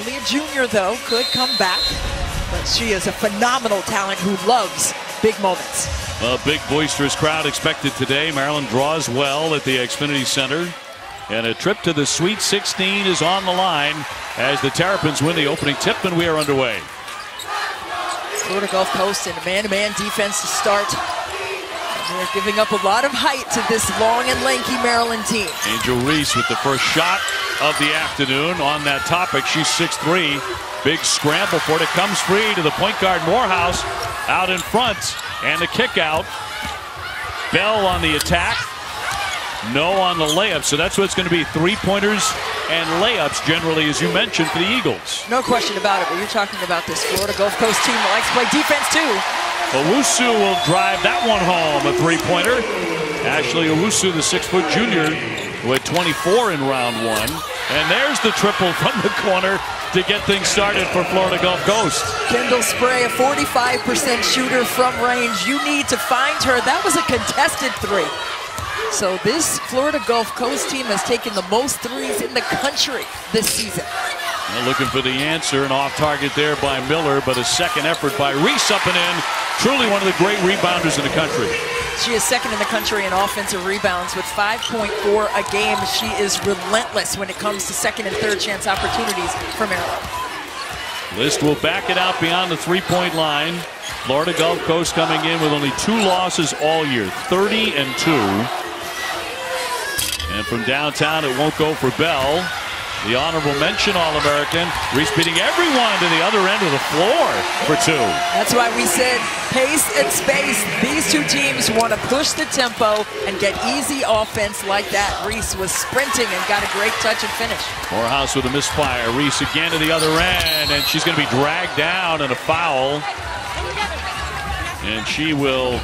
Only a junior, though, could come back. But she is a phenomenal talent who loves big moments. A big boisterous crowd expected today. Maryland draws well at the Xfinity Center. And a trip to the Sweet 16 is on the line as the Terrapins win the opening tip and we are underway. Florida Gulf Coast in a man-to-man defense to start. They're giving up a lot of height to this long and lanky Maryland team. Angel Reese with the first shot of the afternoon on that topic. She's 6'3". Big scramble for it. It comes free to the point guard Morehouse out in front. And the kick out. Bell on the attack. No on the layup. So that's what's going to be three-pointers and layups generally, as you mentioned, for the Eagles. No question about it. But you're talking about this Florida Gulf Coast team that likes to play defense, too. Owusu will drive that one home, a three-pointer. Ashley Owusu, the six-foot junior, with 24 in round one. And there's the triple from the corner to get things started for Florida Gulf Coast. Kendall Spray, a 45% shooter from range. You need to find her. That was a contested three. So this Florida Gulf Coast team has taken the most threes in the country this season. Well, looking for the answer, and off target there by Miller, but a second effort by Reese up and in. Truly one of the great rebounders in the country. She is second in the country in offensive rebounds with 5.4 a game. She is relentless when it comes to second and third chance opportunities for Maryland. List will back it out beyond the three-point line. Florida Gulf Coast coming in with only two losses all year, 30 and 2. And from downtown, it won't go for Bell. The honorable mention All-American. Reese beating everyone to the other end of the floor for two. That's why we said pace and space. These two teams want to push the tempo and get easy offense like that. Reese was sprinting and got a great touch and finish. Morehouse with a misfire. Reese again to the other end, and she's going to be dragged down and a foul. And she will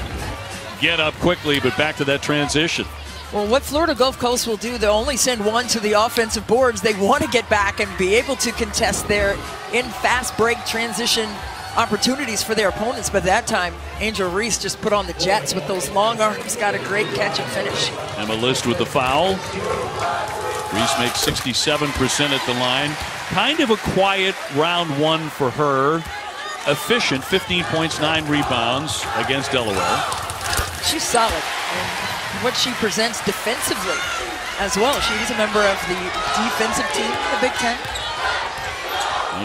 get up quickly, but back to that transition. Well, what Florida Gulf Coast will do, they'll only send one to the offensive boards. They want to get back and be able to contest their in fast break transition opportunities for their opponents. But that time, Angel Reese just put on the Jets with those long arms, got a great catch and finish. Emma List with the foul. Reese makes 67% at the line. Kind of a quiet round one for her. Efficient, 15 points, 9 rebounds against Delaware. She's solid. And what she presents defensively as well. She She's a member of the defensive team in the Big Ten.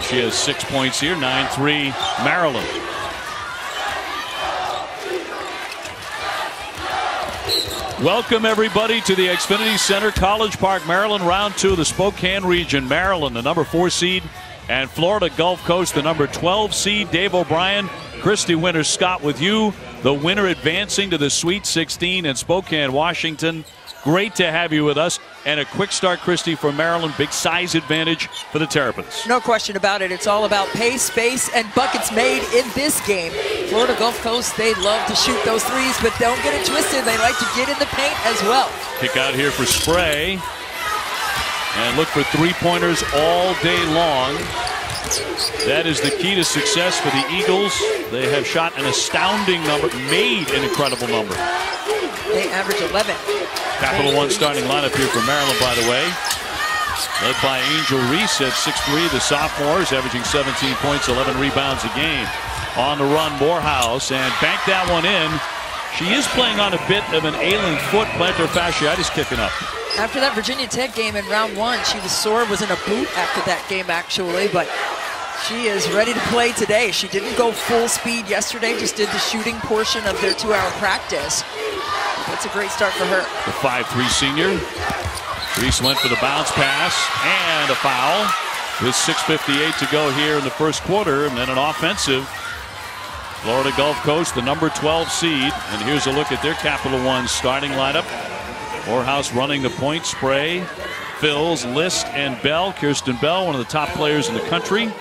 She has six points here, 9-3 Maryland. Welcome everybody to the Xfinity Center, College Park, Maryland, round two of the Spokane region. Maryland, the number four seed, and Florida Gulf Coast, the number 12 seed. Dave O'Brien, Christy Winters, Scott with you the winner advancing to the Sweet 16 in Spokane, Washington. Great to have you with us. And a quick start, Christy, for Maryland. Big size advantage for the Terrapins. No question about it. It's all about pace, space, and buckets made in this game. Florida Gulf Coast, they love to shoot those threes, but don't get it twisted. They like to get in the paint as well. Kick out here for Spray. And look for three-pointers all day long. That is the key to success for the Eagles. They have shot an astounding number, made an incredible number. They average 11. Capital One starting lineup here for Maryland, by the way. Led by Angel Reese at 6'3", the sophomore is averaging 17 points, 11 rebounds a game. On the run, Morehouse, and banked that one in. She is playing on a bit of an ailing foot, plantar fasciitis I just kicking up. After that Virginia Tech game in round one, she was sore, was in a boot after that game actually, but she is ready to play today. She didn't go full speed yesterday, just did the shooting portion of their two-hour practice. That's a great start for her. The 5'3 senior. Reese went for the bounce pass and a foul with 6.58 to go here in the first quarter, and then an offensive. Florida Gulf Coast, the number 12 seed. And here's a look at their Capital One starting lineup. Morehouse running the point, Spray, Fills, List, and Bell. Kierstan Bell, one of the top players in the country.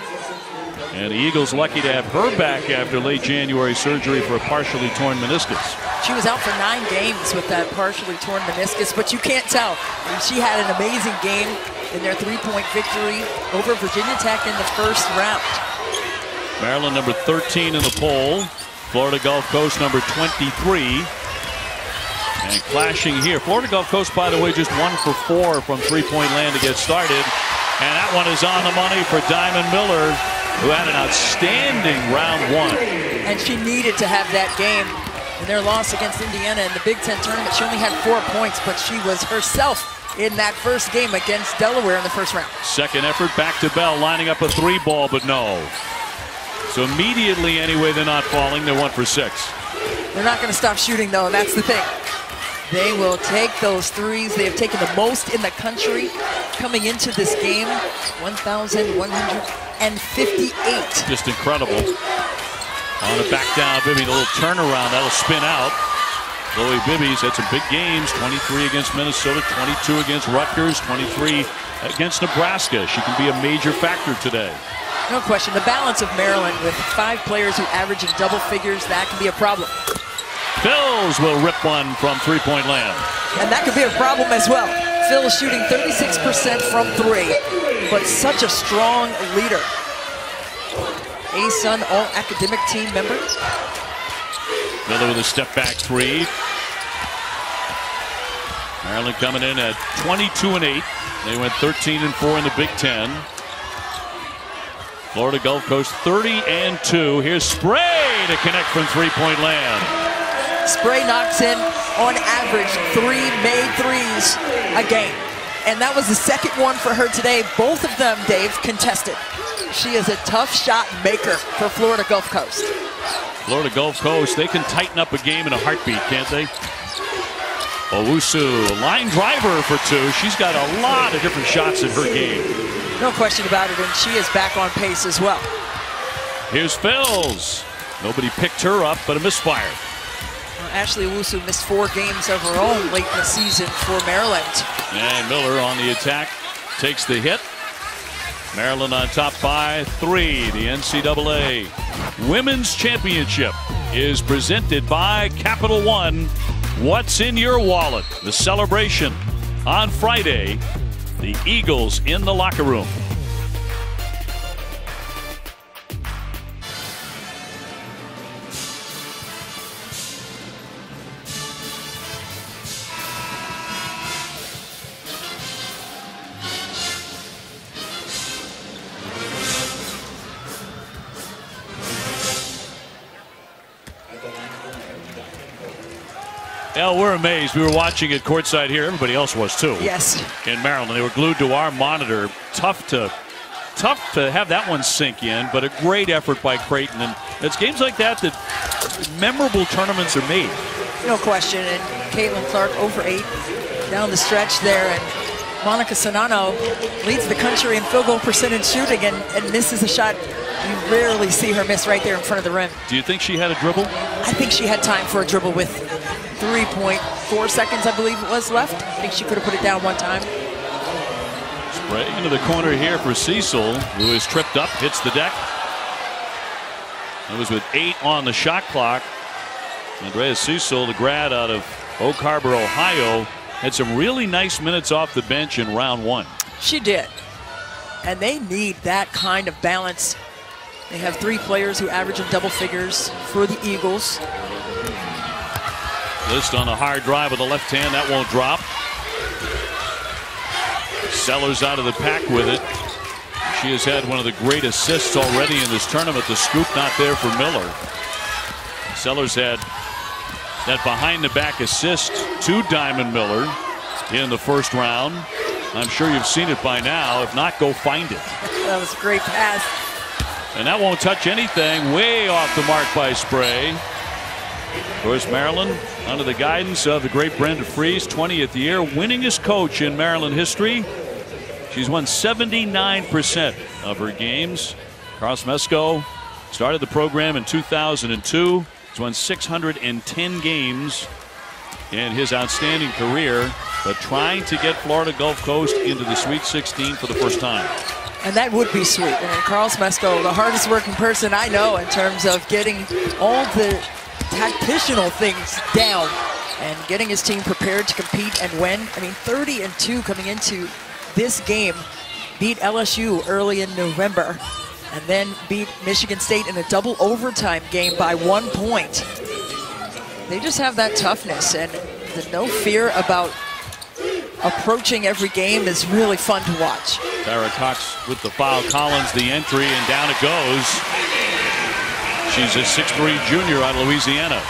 And the Eagles lucky to have her back after late January surgery for a partially torn meniscus. She was out for nine games with that partially torn meniscus, but you can't tell. I mean, she had an amazing game in their three-point victory over Virginia Tech in the first round. Maryland number 13 in the poll. Florida Gulf Coast number 23. And clashing here. Florida Gulf Coast, by the way, just one for four from three-point land to get started. And that one is on the money for Diamond Miller, who had an outstanding round one. And she needed to have that game in their loss against Indiana in the Big Ten tournament. She only had four points, but she was herself in that first game against Delaware in the first round. Second effort back to Bell, lining up a three ball, but no. So immediately, anyway, they're not falling. They're one for six. They're not going to stop shooting, though. That's the thing. They will take those threes. They have taken the most in the country coming into this game. 1,158. Just incredible. On a back down, Bibby, a little turnaround. That'll spin out. Chloe Bibby's had some big games. 23 against Minnesota, 22 against Rutgers, 23 against Nebraska. She can be a major factor today. No question. The balance of Maryland with five players who average in double figures, that can be a problem. Phils will rip one from three-point land. And that could be a problem as well. Phil shooting 36% from three, but such a strong leader. ASUN All-Academic Team member. Miller with a step-back three. Maryland coming in at 22 and 8. They went 13 and 4 in the Big Ten. Florida Gulf Coast 30 and 2. Here's Spray to connect from three-point land. Spray knocks in, on average, three made threes a game. And that was the second one for her today. Both of them, Dave, contested. She is a tough shot maker for Florida Gulf Coast. Florida Gulf Coast, they can tighten up a game in a heartbeat, can't they? Owusu, line driver for two. She's got a lot of different shots in her game. No question about it, and she is back on pace as well. Here's Phils. Nobody picked her up, but a misfire. Ashley Owusu missed four games of her own late in the season for Maryland. And Miller on the attack takes the hit. Maryland on top by three. The NCAA Women's Championship is presented by Capital One. What's in your wallet? The celebration on Friday. The Eagles in the locker room. Well, we're amazed. We were watching it courtside here. Everybody else was too. Yes. In Maryland, they were glued to our monitor. Tough to, tough to have that one sink in, but a great effort by Creighton. And it's games like that that memorable tournaments are made. No question. And Caitlin Clark oh over eight down the stretch there, and Monika Czinano leads the country in field goal percentage shooting and, and misses a shot you rarely see her miss right there in front of the rim. Do you think she had a dribble? I think she had time for a dribble with 3.4 seconds, I believe it was left. I think she could have put it down one time. Spray into the corner here for Cecil, who is tripped up, hits the deck. It was with eight on the shot clock. Andrea Cecil, the grad out of Oak Harbor, Ohio, had some really nice minutes off the bench in round one. She did. And they need that kind of balance. They have three players who average in double figures for the Eagles. List on a hard drive with the left hand. That won't drop. Sellers out of the pack with it. She has had one of the great assists already in this tournament. The scoop not there for Miller. Sellers had that behind the back assist to Diamond Miller in the first round. I'm sure you've seen it by now. If not, go find it. That was a great pass. And that won't touch anything. Way off the mark by Spray. Of course, Maryland, under the guidance of the great Brenda Frese, 20th year, winningest coach in Maryland history. She's won 79% of her games. Karl Smesko started the program in 2002. He's won 610 games in his outstanding career, but trying to get Florida Gulf Coast into the Sweet 16 for the first time. And that would be sweet. And Karl Smesko, the hardest working person I know in terms of getting all the tactical things down and getting his team prepared to compete and win. I mean, 30 and 2 coming into this game, beat LSU early in November, and then beat Michigan State in a double overtime game by one point. They just have that toughness and the no fear about approaching every game is really fun to watch. Tyra Cox with the foul. Collins the entry, and down it goes. She's a 6'3 junior out of Louisiana.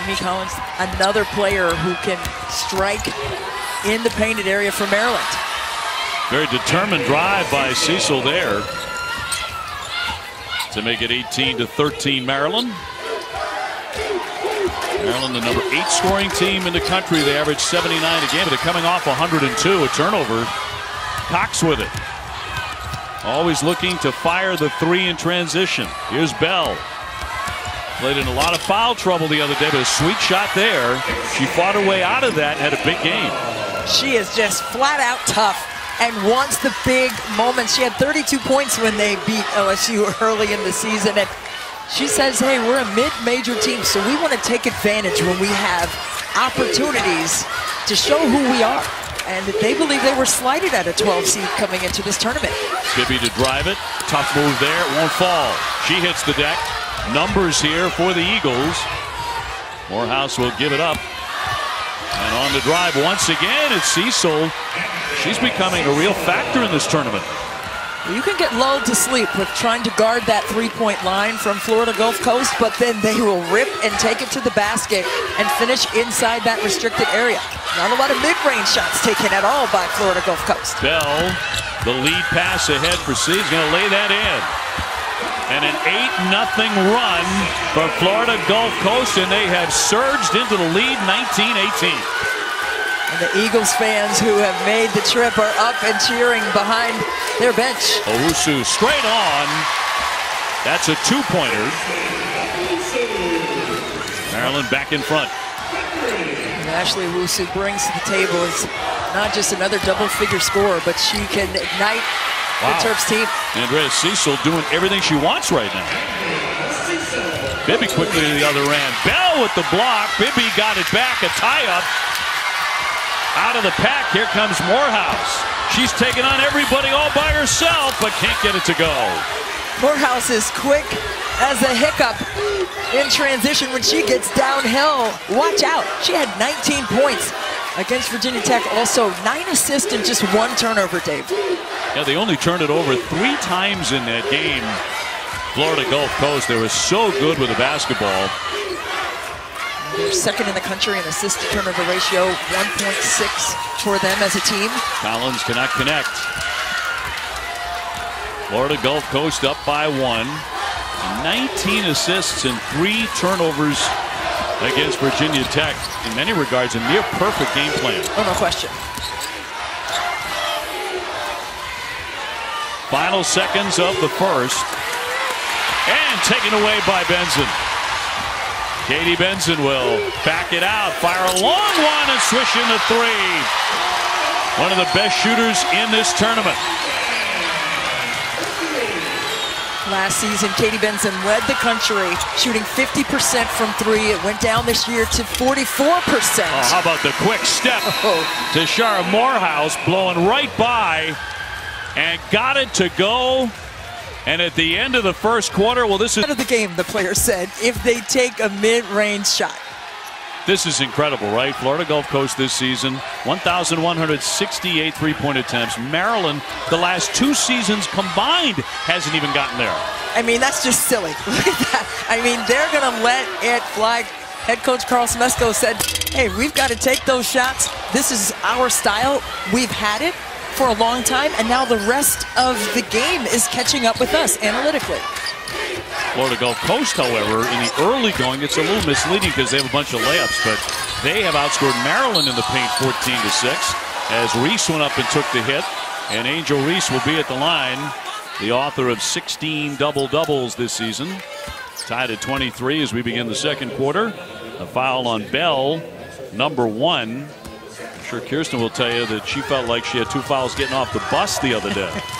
Mimi Collins, another player who can strike in the painted area for Maryland. Very determined drive by Cecil there to make it 18 to 13 Maryland. Maryland, the number eight scoring team in the country. They average 79 a game, but they're coming off 102, a turnover. Cox with it. Always looking to fire the three in transition. Here's Bell. Played in a lot of foul trouble the other day, but a sweet shot there. She fought her way out of that and had a big game. She is just flat out tough and wants the big moments. She had 32 points when they beat OSU early in the season. And she says, hey, we're a mid-major team, so we want to take advantage when we have opportunities to show who we are. And they believe they were slighted at a 12 seed coming into this tournament. Bibby to drive it. Tough move there. It won't fall. She hits the deck. Numbers here for the Eagles. Morehouse will give it up. And on the drive once again, it's Cecil. She's becoming a real factor in this tournament. You can get lulled to sleep with trying to guard that three-point line from Florida Gulf Coast, but then they will rip and take it to the basket and finish inside that restricted area. Not a lot of mid-range shots taken at all by Florida Gulf Coast. Bell, the lead pass ahead for C, is going to lay that in. And an 8-0 run for Florida Gulf Coast, and they have surged into the lead 19-18. And the Eagles fans who have made the trip are up and cheering behind their bench. Owusu straight on. That's a two-pointer. Maryland back in front. And Ashley Owusu brings to the table is not just another double-figure scorer, but she can ignite wow. the Terps team. Andrea Cecil doing everything she wants right now. Bibby quickly to the other end. Bell with the block. Bibby got it back. A tie-up. Out of the pack, here comes Morehouse. She's taking on everybody all by herself, but can't get it to go. Morehouse is quick as a hiccup in transition when she gets downhill. Watch out. She had 19 points against Virginia Tech. Also, nine assists and just one turnover, Dave. Yeah, they only turned it over three times in that game. Florida Gulf Coast, they were so good with the basketball. They're second in the country in assist to turnover ratio, 1.6 for them as a team. Collins cannot connect. Florida Gulf Coast up by one. 19 assists and three turnovers against Virginia Tech. In many regards, a near perfect game plan. Oh, no question. Final seconds of the first. And taken away by Benson. Katie Benson will back it out, fire a long one, and swish into three. One of the best shooters in this tournament. Last season, Katie Benson led the country, shooting 50% from three. It went down this year to 44%. Oh, how about the quick step oh. to Shara Morehouse, blowing right by, and got it to go and at the end of the first quarter, well, this is... Out of the game, the player said, if they take a mid-range shot. This is incredible, right? Florida Gulf Coast this season, 1,168 three-point attempts. Maryland, the last two seasons combined, hasn't even gotten there. I mean, that's just silly. Look at that. I mean, they're going to let it fly. Head coach Karl Smesko said, hey, we've got to take those shots. This is our style. We've had it for a long time, and now the rest of the game is catching up with us analytically. Florida Gulf Coast, however, in the early going, it's a little misleading because they have a bunch of layups, but they have outscored Maryland in the paint 14 to 6 as Reese went up and took the hit, and Angel Reese will be at the line, the author of 16 double doubles this season. Tied at 23 as we begin the second quarter. A foul on Bell, number one sure Kierstan will tell you that she felt like she had two fouls getting off the bus the other day.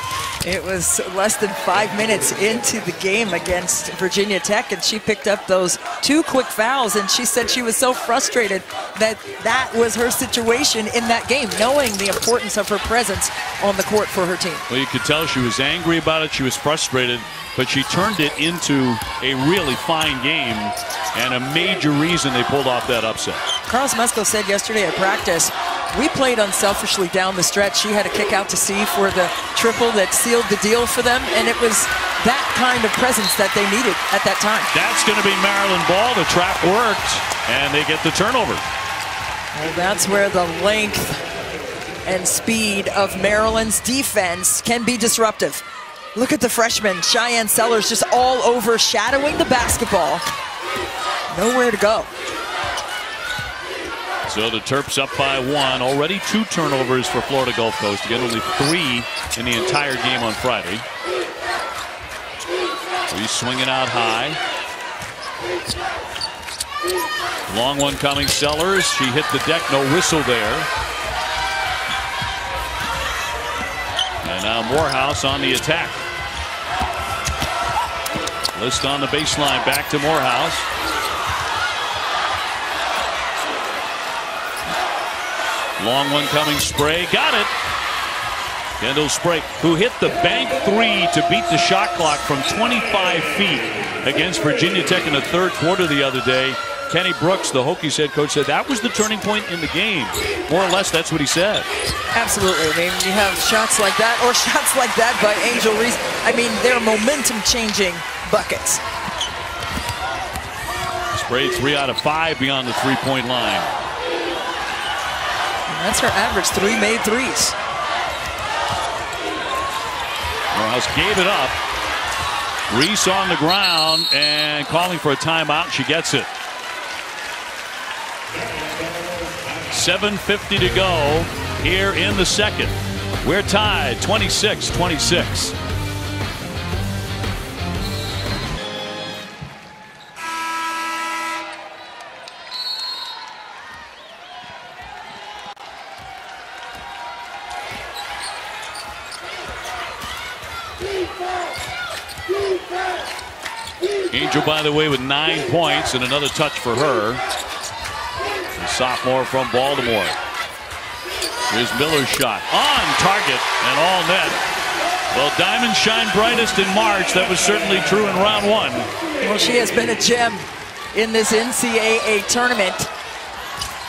It was less than five minutes into the game against Virginia Tech, and she picked up those two quick fouls, and she said she was so frustrated that that was her situation in that game, knowing the importance of her presence on the court for her team. Well, you could tell she was angry about it. She was frustrated, but she turned it into a really fine game and a major reason they pulled off that upset. Karl Smesko said yesterday at practice We played unselfishly down the stretch. She had a kick out to sea for the triple that sealed the deal for them, and it was that kind of presence that they needed at that time. That's going to be Maryland ball. The trap worked, and they get the turnover. Well, that's where the length and speed of Maryland's defense can be disruptive. Look at the freshman, Shyanne Sellers, just all overshadowing the basketball. Nowhere to go. So the Terps up by one. Already two turnovers for Florida Gulf Coast. Again, only three in the entire game on Friday. He's swinging out high. Long one coming Sellers. She hit the deck. No whistle there. And now Morehouse on the attack. List on the baseline. Back to Morehouse. Long one coming. Spray. Got it. Kendall Spray, who hit the bank three to beat the shot clock from 25 feet against Virginia Tech in the third quarter the other day. Kenny Brooks, the Hokies head coach, said that was the turning point in the game. More or less, that's what he said. Absolutely. I mean, you have shots like that or shots like that by Angel Reese. I mean, they're momentum-changing buckets. Sprayed three out of five beyond the three-point line. And that's her average three made threes. Morehouse gave it up. Reese on the ground and calling for a timeout. She gets it. 7.50 to go here in the second. We're tied 26 26. By the way, with nine points and another touch for her. The sophomore from Baltimore. Here's Miller's shot. On target and all net. Well, diamonds shine brightest in March. That was certainly true in round one. Well, she has been a gem in this NCAA tournament.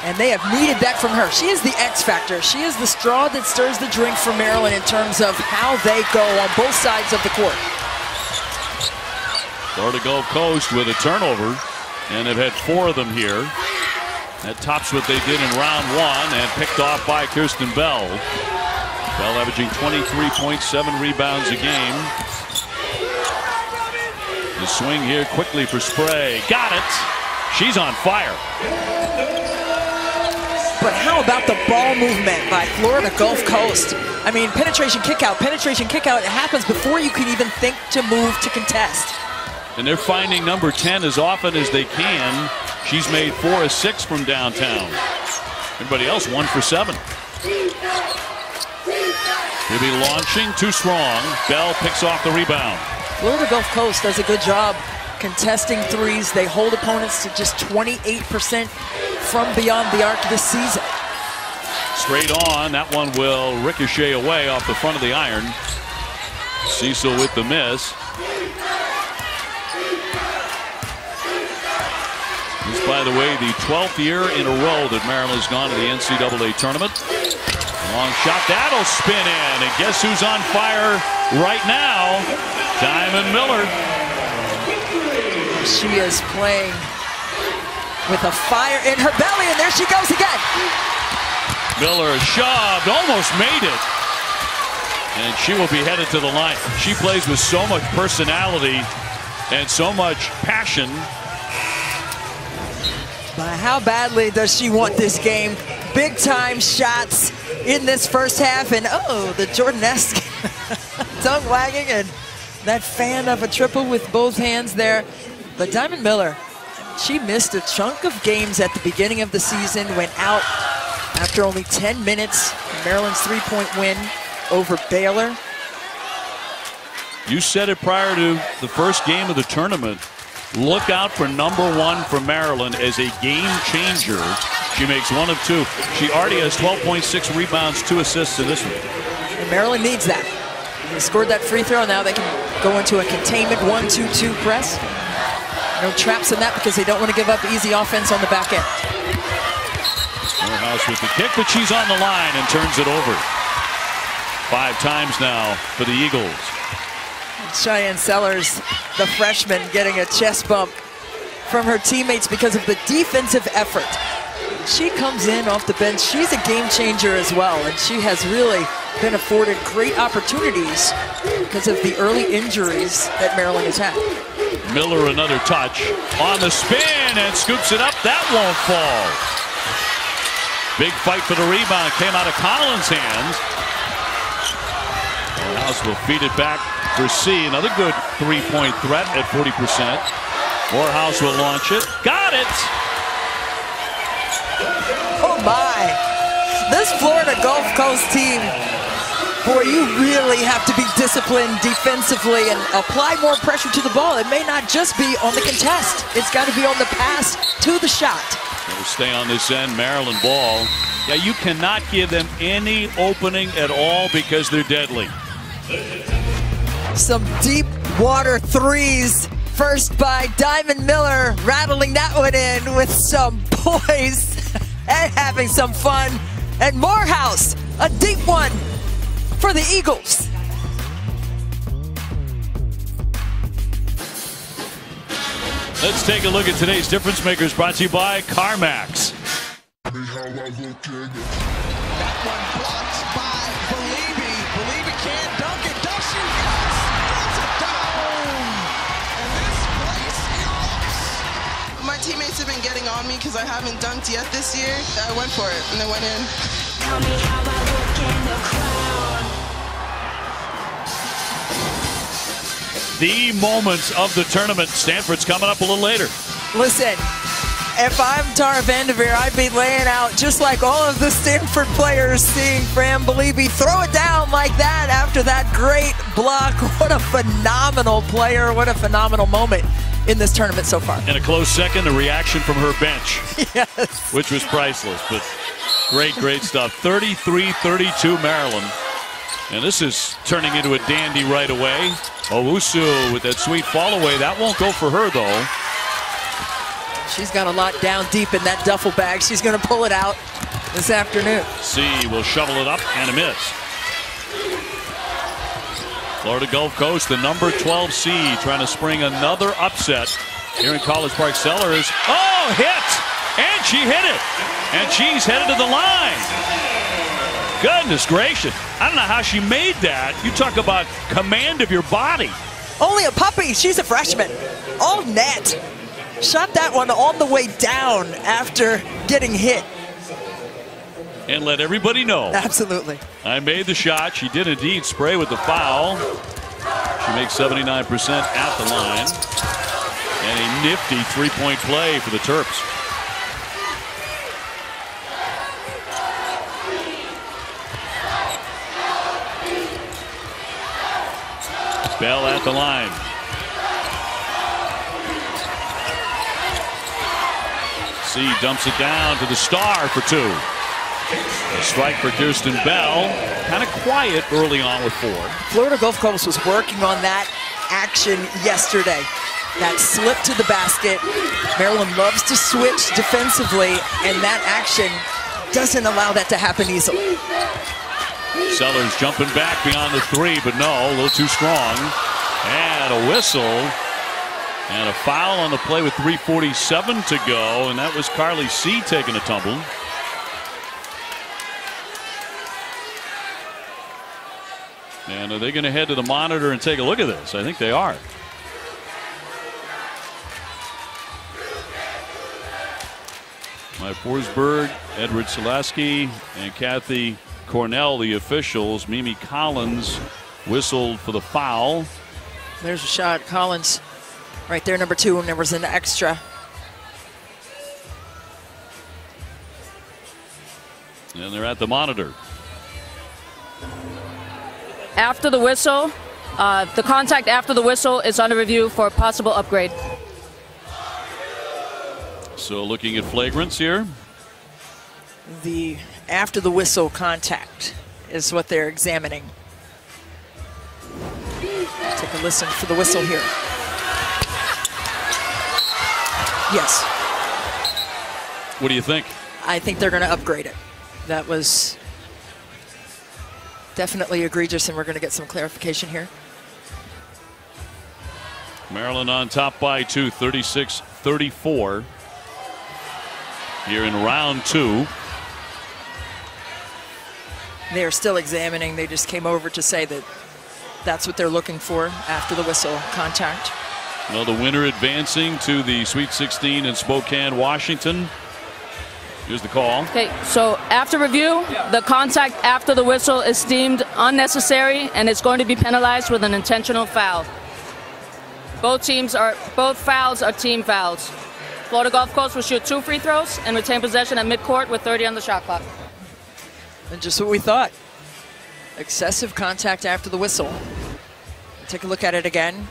And they have needed that from her. She is the X factor. She is the straw that stirs the drink for Maryland in terms of how they go on both sides of the court. Florida Gulf Coast with a turnover, and they've had four of them here. That tops what they did in round one and picked off by Kierstan Bell. Bell averaging 23.7 rebounds a game. The swing here quickly for Spray. Got it. She's on fire. But how about the ball movement by Florida Gulf Coast? I mean, penetration kick out, penetration kick out. It happens before you can even think to move to contest. And they're finding number 10 as often as they can. She's made four of six from downtown. Everybody else one for seven. He'll be launching too strong. Bell picks off the rebound. Florida Gulf Coast does a good job contesting threes. They hold opponents to just 28% from beyond the arc this season. Straight on. That one will ricochet away off the front of the iron. Cecil with the miss. By the way, the 12th year in a row that Maryland's gone to the NCAA tournament. Long shot, that'll spin in. And guess who's on fire right now? Diamond Miller. She is playing with a fire in her belly, and there she goes again. Miller shoved, almost made it. And she will be headed to the line. She plays with so much personality and so much passion but how badly does she want this game? Big time shots in this first half. And oh, the Jordanesque tongue wagging and that fan of a triple with both hands there. But Diamond Miller, she missed a chunk of games at the beginning of the season, went out after only 10 minutes. Maryland's three-point win over Baylor. You said it prior to the first game of the tournament. Look out for number one for Maryland as a game changer. She makes one of two. She already has 12.6 rebounds, two assists in this one. And Maryland needs that. They scored that free throw. Now they can go into a containment 1-2-2 press. No traps in that because they don't want to give up easy offense on the back end. Morehouse with the kick, but she's on the line and turns it over. Five times now for the Eagles. Shyanne Sellers, the freshman, getting a chest bump from her teammates because of the defensive effort. She comes in off the bench. She's a game changer as well, and she has really been afforded great opportunities because of the early injuries that Maryland has had. Miller another touch on the spin and scoops it up. That won't fall. Big fight for the rebound came out of Collins' hands. Morehouse will feed it back for C. Another good three-point threat at 40%. Morehouse will launch it. Got it! Oh my! This Florida Gulf Coast team, boy, you really have to be disciplined defensively and apply more pressure to the ball. It may not just be on the contest. It's got to be on the pass to the shot. They'll stay on this end, Maryland ball. Yeah, you cannot give them any opening at all because they're deadly. Some deep water threes. First by Diamond Miller, rattling that one in with some poise and having some fun. And Morehouse, a deep one for the Eagles. Let's take a look at today's difference makers brought to you by CarMax. Teammates have been getting on me because I haven't dunked yet this year. I went for it and I went in. Tell me how I look in the crowd. The moments of the tournament. Stanford's coming up a little later. Listen, if I'm Tara VanDerveer, I'd be laying out just like all of the Stanford players seeing Fran Belibi throw it down like that after that great block. What a phenomenal player. What a phenomenal moment in this tournament so far. In a close second, the reaction from her bench, Yes. which was priceless. But great, great stuff. 33-32 Maryland. And this is turning into a dandy right away. Owusu with that sweet fall away. That won't go for her, though. She's got a lot down deep in that duffel bag. She's going to pull it out this afternoon. C will shovel it up and a miss. Florida Gulf Coast, the number 12 seed, trying to spring another upset here in College Park Sellers. Oh, hit! And she hit it! And she's headed to the line. Goodness gracious. I don't know how she made that. You talk about command of your body. Only a puppy. She's a freshman. All net. Shot that one on the way down after getting hit. And let everybody know. Absolutely. I made the shot. She did indeed spray with the foul. She makes 79% at the line. And a nifty three-point play for the Terps. Bell at the line. C dumps it down to the star for two. A strike for Kierstan Bell. Kind of quiet early on with four. Florida Gulf Coast was working on that action yesterday. That slip to the basket. Maryland loves to switch defensively, and that action doesn't allow that to happen easily. Sellers jumping back beyond the three, but no, a little too strong. And a whistle. And a foul on the play with 3.47 to go, and that was Carly C taking a tumble. And are they going to head to the monitor and take a look at this? I think they are. My Forsberg, Edward Selaski, and Kathy Cornell, the officials. Mimi Collins whistled for the foul. There's a shot. Collins right there, number two, and there was an extra. And they're at the monitor. After the whistle, uh, the contact after the whistle is under review for a possible upgrade. So looking at flagrants here. The after the whistle contact is what they're examining. Take a listen for the whistle here. Yes. What do you think? I think they're going to upgrade it. That was definitely egregious, and we're going to get some clarification here. Maryland on top by two, 36 34. Here in round two. They are still examining. They just came over to say that that's what they're looking for after the whistle contact. Well, the winner advancing to the Sweet 16 in Spokane, Washington. Here's the call. Okay, so after review, the contact after the whistle is deemed unnecessary and it's going to be penalized with an intentional foul. Both teams are both fouls are team fouls. Florida Gulf Coast will shoot two free throws and retain possession at midcourt with 30 on the shot clock. And just what we thought. Excessive contact after the whistle. Take a look at it again.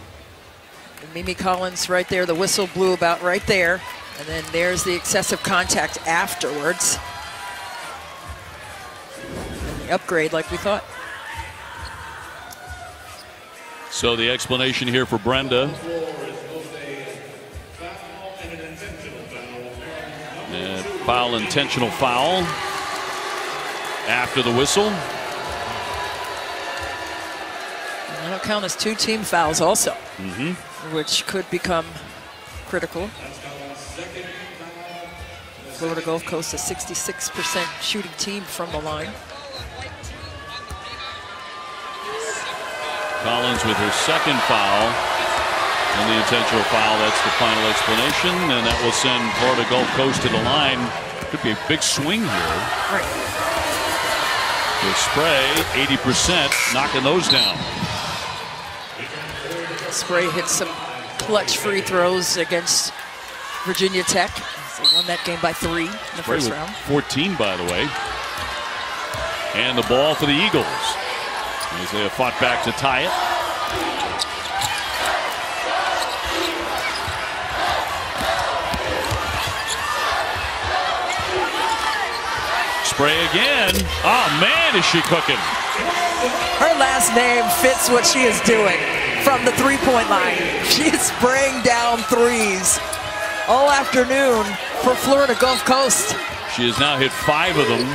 And Mimi Collins right there. The whistle blew about right there. And then there's the excessive contact afterwards. And the upgrade like we thought. So the explanation here for Brenda. And foul, intentional foul after the whistle. That'll count as two team fouls also, Mhm. which could become critical. Florida Gulf Coast, a 66% shooting team from the line. Collins with her second foul. And the intentional foul, that's the final explanation. And that will send Florida Gulf Coast to the line. Could be a big swing here. Right. With Spray, 80%, knocking those down. Spray hits some clutch free throws against Virginia Tech. They won that game by three in the Spray first round. 14, by the way. And the ball for the Eagles. As they have fought back to tie it. Spray again. Oh, man, is she cooking. Her last name fits what she is doing from the three-point line. She is spraying down threes all afternoon for Florida Gulf Coast. She has now hit five of them.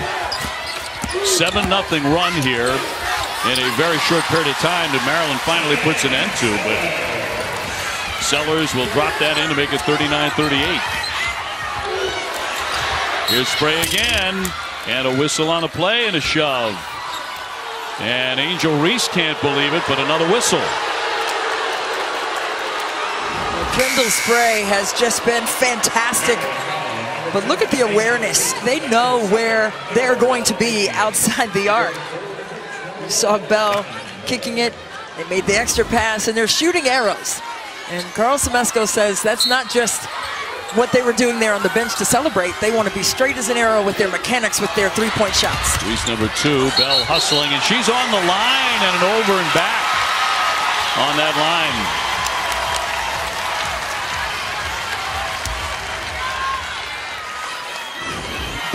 7 nothing run here in a very short period of time that Maryland finally puts an end to. But Sellers will drop that in to make it 39-38. Here's Spray again. And a whistle on a play and a shove. And Angel Reese can't believe it, but another whistle. Kendall Spray has just been fantastic. But look at the awareness. They know where they're going to be outside the arc. You saw Bell kicking it. They made the extra pass, and they're shooting arrows. And Karl Smesko says that's not just what they were doing there on the bench to celebrate. They want to be straight as an arrow with their mechanics with their three-point shots. Reese number two, Bell hustling, and she's on the line and an over and back on that line.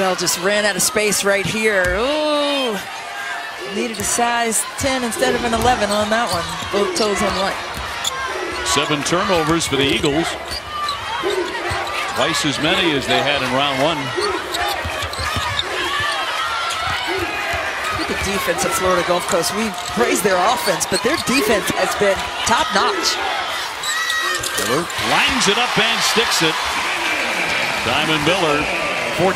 Bell just ran out of space right here. Ooh, needed a size 10 instead of an 11 on that one. Both toes on the line. Seven turnovers for the Eagles. Twice as many as they had in round one. Look at the defense of Florida Gulf Coast. We praise their offense, but their defense has been top notch. Miller lines it up and sticks it. Diamond Miller, 14.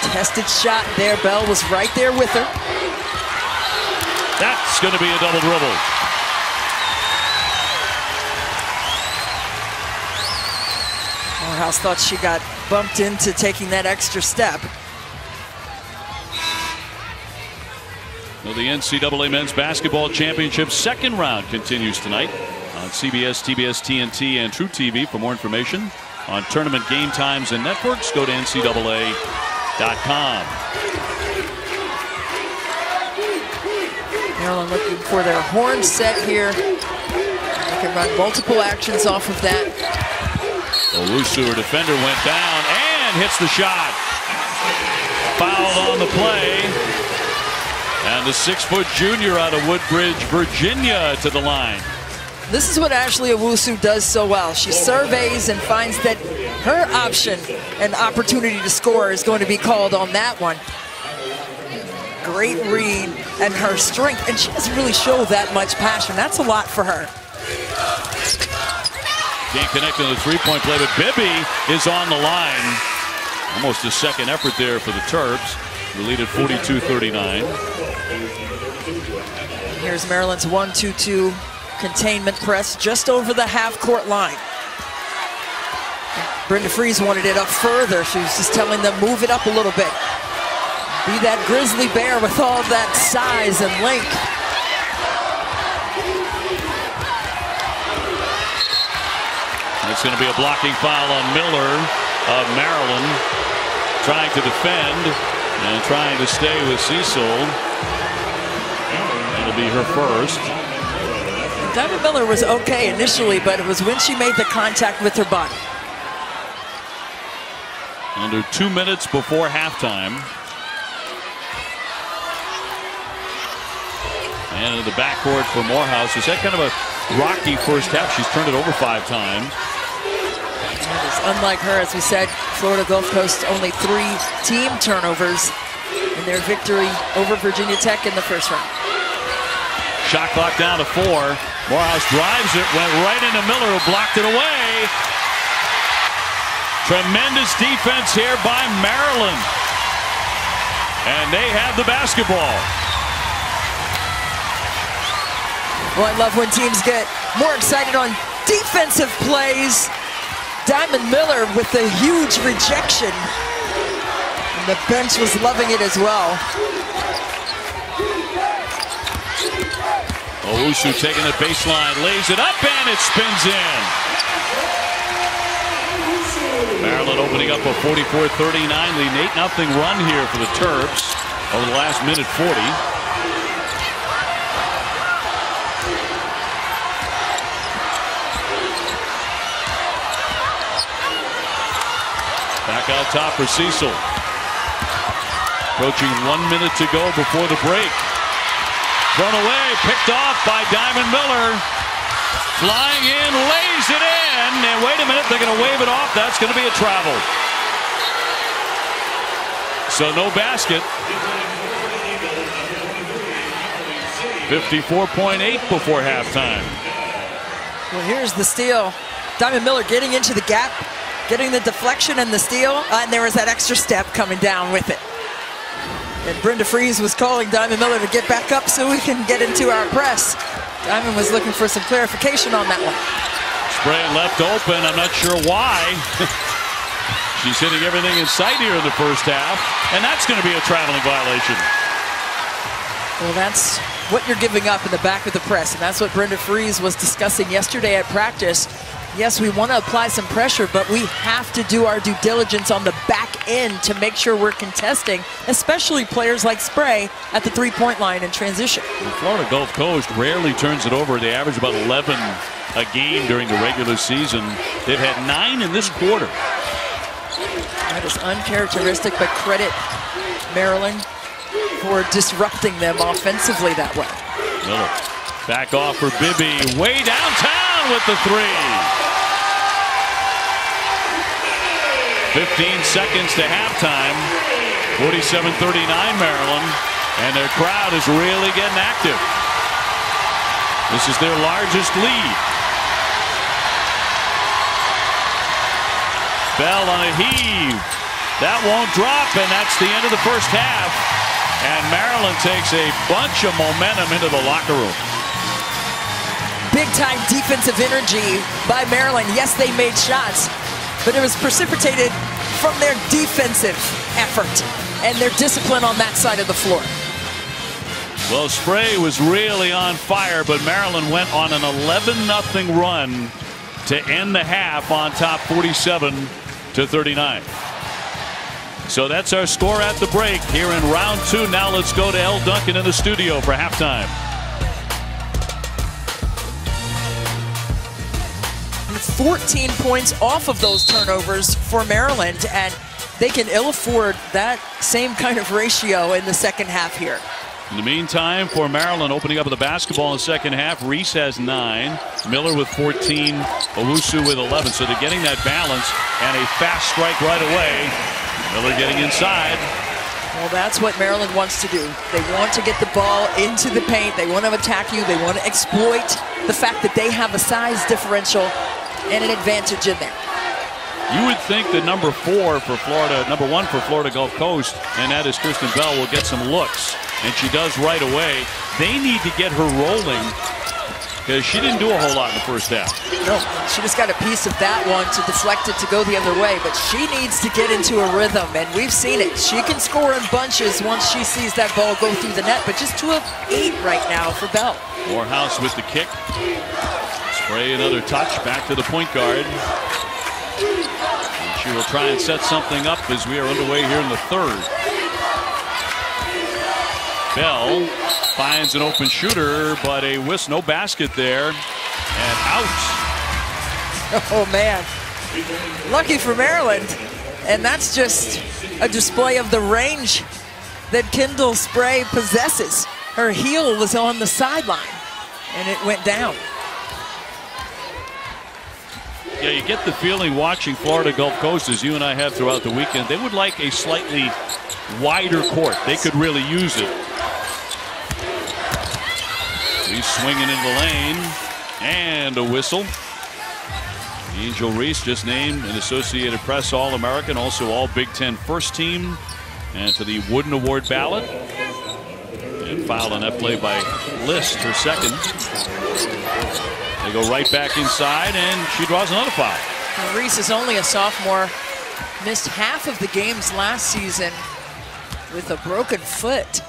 Contested shot there. Bell was right there with her. That's going to be a double dribble. Morehouse thought she got bumped into taking that extra step. Well, the NCAA Men's Basketball Championship second round continues tonight on CBS, TBS, TNT, and truTV. For more information on tournament game times and networks, go to NCAA.com. Maryland looking for their horn set here. They can run multiple actions off of that. Owusu, her defender, went down and hits the shot. Fouled on the play. And the six-foot junior out of Woodbridge, Virginia, to the line. This is what Ashley Owusu does so well. She surveys and finds that her option and opportunity to score is going to be called on that one. Great read and her strength, and she doesn't really show that much passion. That's a lot for her. Can't connect on the three-point play, but Bibby is on the line. Almost a second effort there for the Terps. The lead at 42-39. Here's Maryland's 1-2-2 containment press just over the half-court line. Brenda Frese wanted it up further. She was just telling them, move it up a little bit. Be that grizzly bear with all that size and length. It's going to be a blocking foul on Miller of Maryland. Trying to defend and trying to stay with Cecil. That'll be her first. Diamond Miller was okay initially, but it was when she made the contact with her body. Under two minutes before halftime. And in the backcourt for Morehouse. Is that kind of a rocky first half? She's turned it over five times. Unlike her, as we said, Florida Gulf Coast only three team turnovers in their victory over Virginia Tech in the first round. Shot clock down to four. Morehouse drives it, went right into Miller, who blocked it away. Tremendous defense here by Maryland. And they have the basketball. Well, I love when teams get more excited on defensive plays. Diamond Miller with the huge rejection. And the bench was loving it as well. Owusu taking the baseline, lays it up, and it spins in. Maryland opening up a 44-39 lead. 8-0 run here for the Terps over the last minute 40. Back out top for Cecil. Approaching one minute to go before the break. Thrown away, picked off by Diamond Miller. Flying in, lays it in. And wait a minute, they're going to wave it off. That's going to be a travel. So no basket. 54.8 before halftime. Well, here's the steal. Diamond Miller getting into the gap, getting the deflection and the steal, uh, and there was that extra step coming down with it. And Brenda Frese was calling Diamond Miller to get back up so we can get into our press. Diamond was looking for some clarification on that one. Spray left open. I'm not sure why. She's hitting everything in sight here in the first half, and that's going to be a traveling violation. Well, that's what you're giving up in the back of the press, and that's what Brenda Frese was discussing yesterday at practice. Yes, we want to apply some pressure, but we have to do our due diligence on the back end to make sure we're contesting, especially players like Spray at the three-point line in transition. The Florida Gulf Coast rarely turns it over. They average about 11 a game during the regular season. They've had nine in this quarter. That is uncharacteristic, but credit Maryland for disrupting them offensively that way. Miller back off for Bibby. Way downtown with the three. 15 seconds to halftime. 47-39 Maryland. And their crowd is really getting active. This is their largest lead. Bell on a heave. That won't drop, and that's the end of the first half. And Maryland takes a bunch of momentum into the locker room. Big time defensive energy by Maryland. Yes, they made shots, but it was precipitated from their defensive effort and their discipline on that side of the floor. Well, Spray was really on fire, but Maryland went on an 11 0 run to end the half on top 47 to 39. So that's our score at the break here in round two. Now let's go to Elle Duncan in the studio for halftime. 14 points off of those turnovers for Maryland, and they can ill afford that same kind of ratio in the second half here. In the meantime, for Maryland, opening up with the basketball in the second half, Reese has nine, Miller with 14, Owusu with 11. So they're getting that balance and a fast strike right away. Miller getting inside. Well, that's what Maryland wants to do. They want to get the ball into the paint. They want to attack you. They want to exploit the fact that they have a size differential and an advantage in there. You would think the number four for Florida, number one for Florida Gulf Coast, and that is Kierstan Bell, will get some looks. And she does right away. They need to get her rolling because she didn't do a whole lot in the first half. No, she just got a piece of that one to deflect it to go the other way, but she needs to get into a rhythm, and we've seen it. She can score in bunches once she sees that ball go through the net, but just two of eight right now for Bell. Morehouse with the kick. Spray another touch back to the point guard. And she will try and set something up as we are underway here in the third. Bell finds an open shooter, but a whisk, no basket there, and out. Oh, man. Lucky for Maryland. And that's just a display of the range that Kendall Spray possesses. Her heel was on the sideline, and it went down. Yeah, you get the feeling watching Florida Gulf Coast, as you and I have throughout the weekend, they would like a slightly wider court. They could really use it. He's swinging in the lane, and a whistle. Angel Reese just named an Associated Press All-American, also All Big Ten first team, and to the Wooden Award ballot. And fouled on that play by List, her second. They go right back inside, and she draws another foul. And Reese is only a sophomore, missed half of the games last season with a broken foot.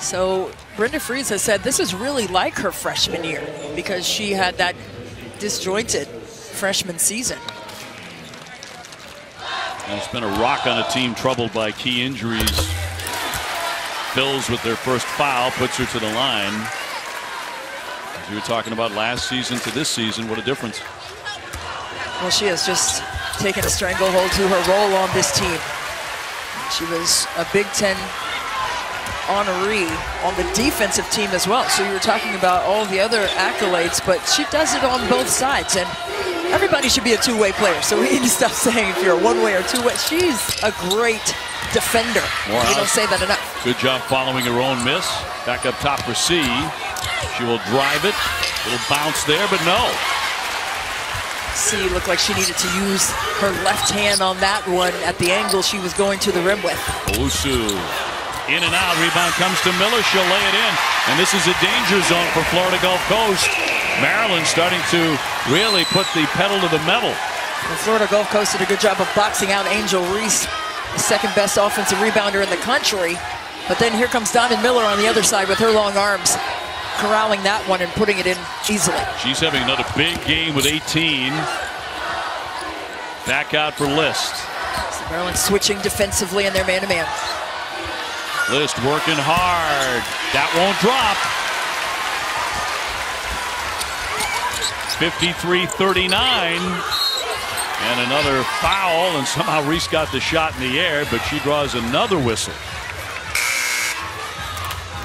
So Brenda Frese has said this is really like her freshman year because she had that disjointed freshman season. And it's been a rock on a team troubled by key injuries. Bills with their first foul puts her to the line. You were talking about last season to this season, what a difference. Well, she has just taken a stranglehold to her role on this team. She was a Big Ten honoree on the defensive team as well. So you were talking about all the other accolades, but she does it on both sides. And everybody should be a two-way player. So we need to stop saying if you're a one-way or two-way. She's a great defender. Morehouse. You don't say that enough. Good job following her own miss. Back up top for C. She will drive it. Little bounce there, but no. C looked like she needed to use her left hand on that one at the angle she was going to the rim with. Owusu in and out. Rebound comes to Miller. She'll lay it in. And this is a danger zone for Florida Gulf Coast. Maryland starting to really put the pedal to the metal. And Florida Gulf Coast did a good job of boxing out Angel Reese, the second best offensive rebounder in the country. But then here comes Diamond Miller on the other side with her long arms, corralling that one and putting it in easily. She's having another big game with 18. Back out for List. So Maryland switching defensively in their man-to-man. List working hard. That won't drop. 53-39. And another foul, and somehow Reese got the shot in the air, but she draws another whistle.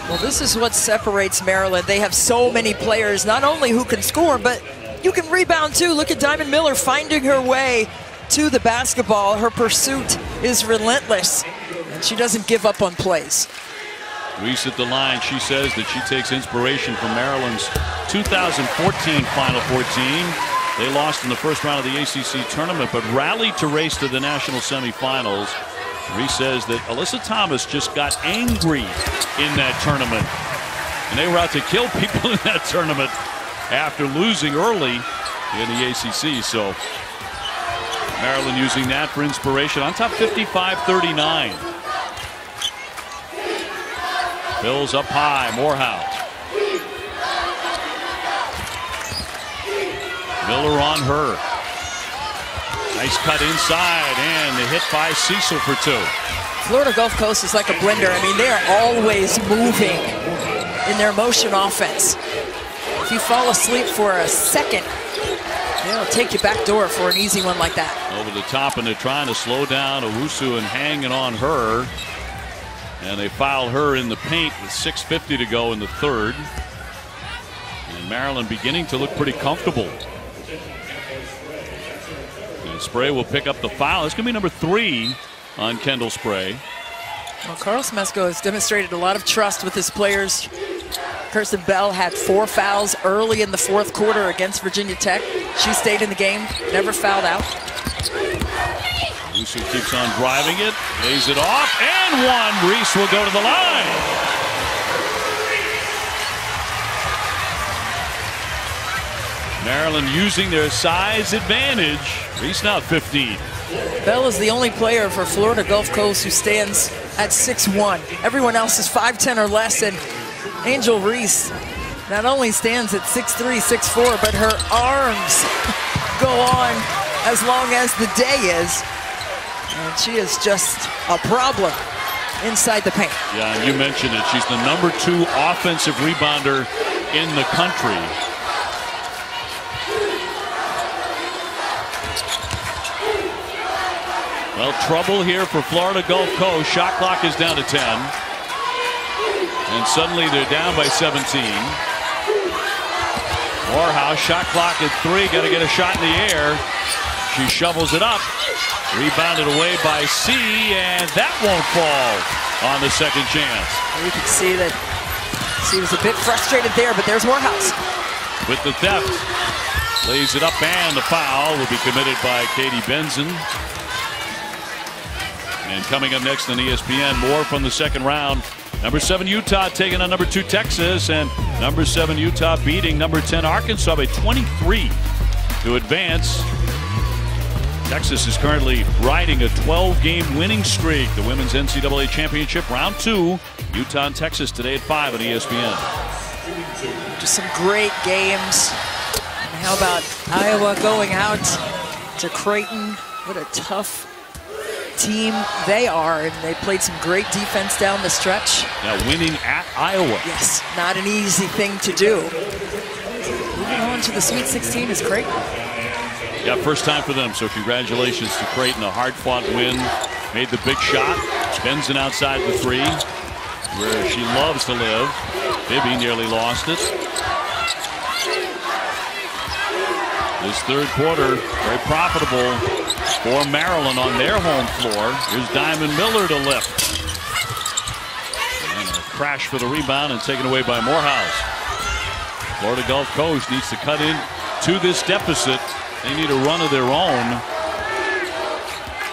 Well, this is what separates Maryland. They have so many players, not only who can score, but you can rebound too. Look at Diamond Miller finding her way to the basketball. Her pursuit is relentless, and she doesn't give up on plays. Reese at the line. She says that she takes inspiration from Maryland's 2014 Final 14. They lost in the first round of the ACC tournament, but rallied to race to the national semifinals. Reese says that Alyssa Thomas just got angry in that tournament. And they were out to kill people in that tournament after losing early in the ACC. So Maryland using that for inspiration on top 55-39. Bills up high, Morehouse. Miller on her. Nice cut inside and the hit by Cecil for two. Florida Gulf Coast is like a blender. I mean, they are always moving in their motion offense. If you fall asleep for a second, they'll take you back door for an easy one like that. Over the top, and they're trying to slow down Owusu and hanging on her. And they foul her in the paint with 6.50 to go in the third. And Maryland beginning to look pretty comfortable. And Spray will pick up the foul. It's going to be number three on Kendall Spray. Well, Karl Smesko has demonstrated a lot of trust with his players. Kierstan Bell had four fouls early in the fourth quarter against Virginia Tech. She stayed in the game, never fouled out. Lucy keeps on driving it, lays it off, and one. Reese will go to the line. Maryland using their size advantage. Reese now 15. Bell is the only player for Florida Gulf Coast who stands at 6'1". Everyone else is 5'10 or less, and Angel Reese not only stands at 6'3", 6'4", but her arms go on as long as the day is. And she is just a problem inside the paint. Yeah, and you mentioned it. She's the number two offensive rebounder in the country. Well, trouble here for Florida Gulf Coast. Shot clock is down to 10. And suddenly they're down by 17. Morehouse, shot clock at three. Got to get a shot in the air. She shovels it up. Rebounded away by C, and that won't fall on the second chance. You can see that she was a bit frustrated there, but there's Morehouse. With the theft, lays it up, and the foul will be committed by Katie Benson. And coming up next on ESPN, more from the second round. Number seven Utah taking on number two Texas, and number seven Utah beating number 10 Arkansas by 23 to advance. Texas is currently riding a 12 game winning streak. The women's NCAA championship round two. Utah and Texas today at 5 on ESPN. Just some great games. And how about Iowa going out to Creighton? What a tough team they are, and they played some great defense down the stretch. Now winning at Iowa. Yes, not an easy thing to do. Moving on to the Sweet 16 is Creighton. Yeah, first time for them, so congratulations to Creighton. A hard-fought win. Made the big shot. Benson outside the three, where she loves to live. Bibby nearly lost it. This third quarter, very profitable for Maryland on their home floor. Here's Diamond Miller to lift. And a crash for the rebound and taken away by Morehouse. Florida Gulf Coast needs to cut in to this deficit. They need a run of their own.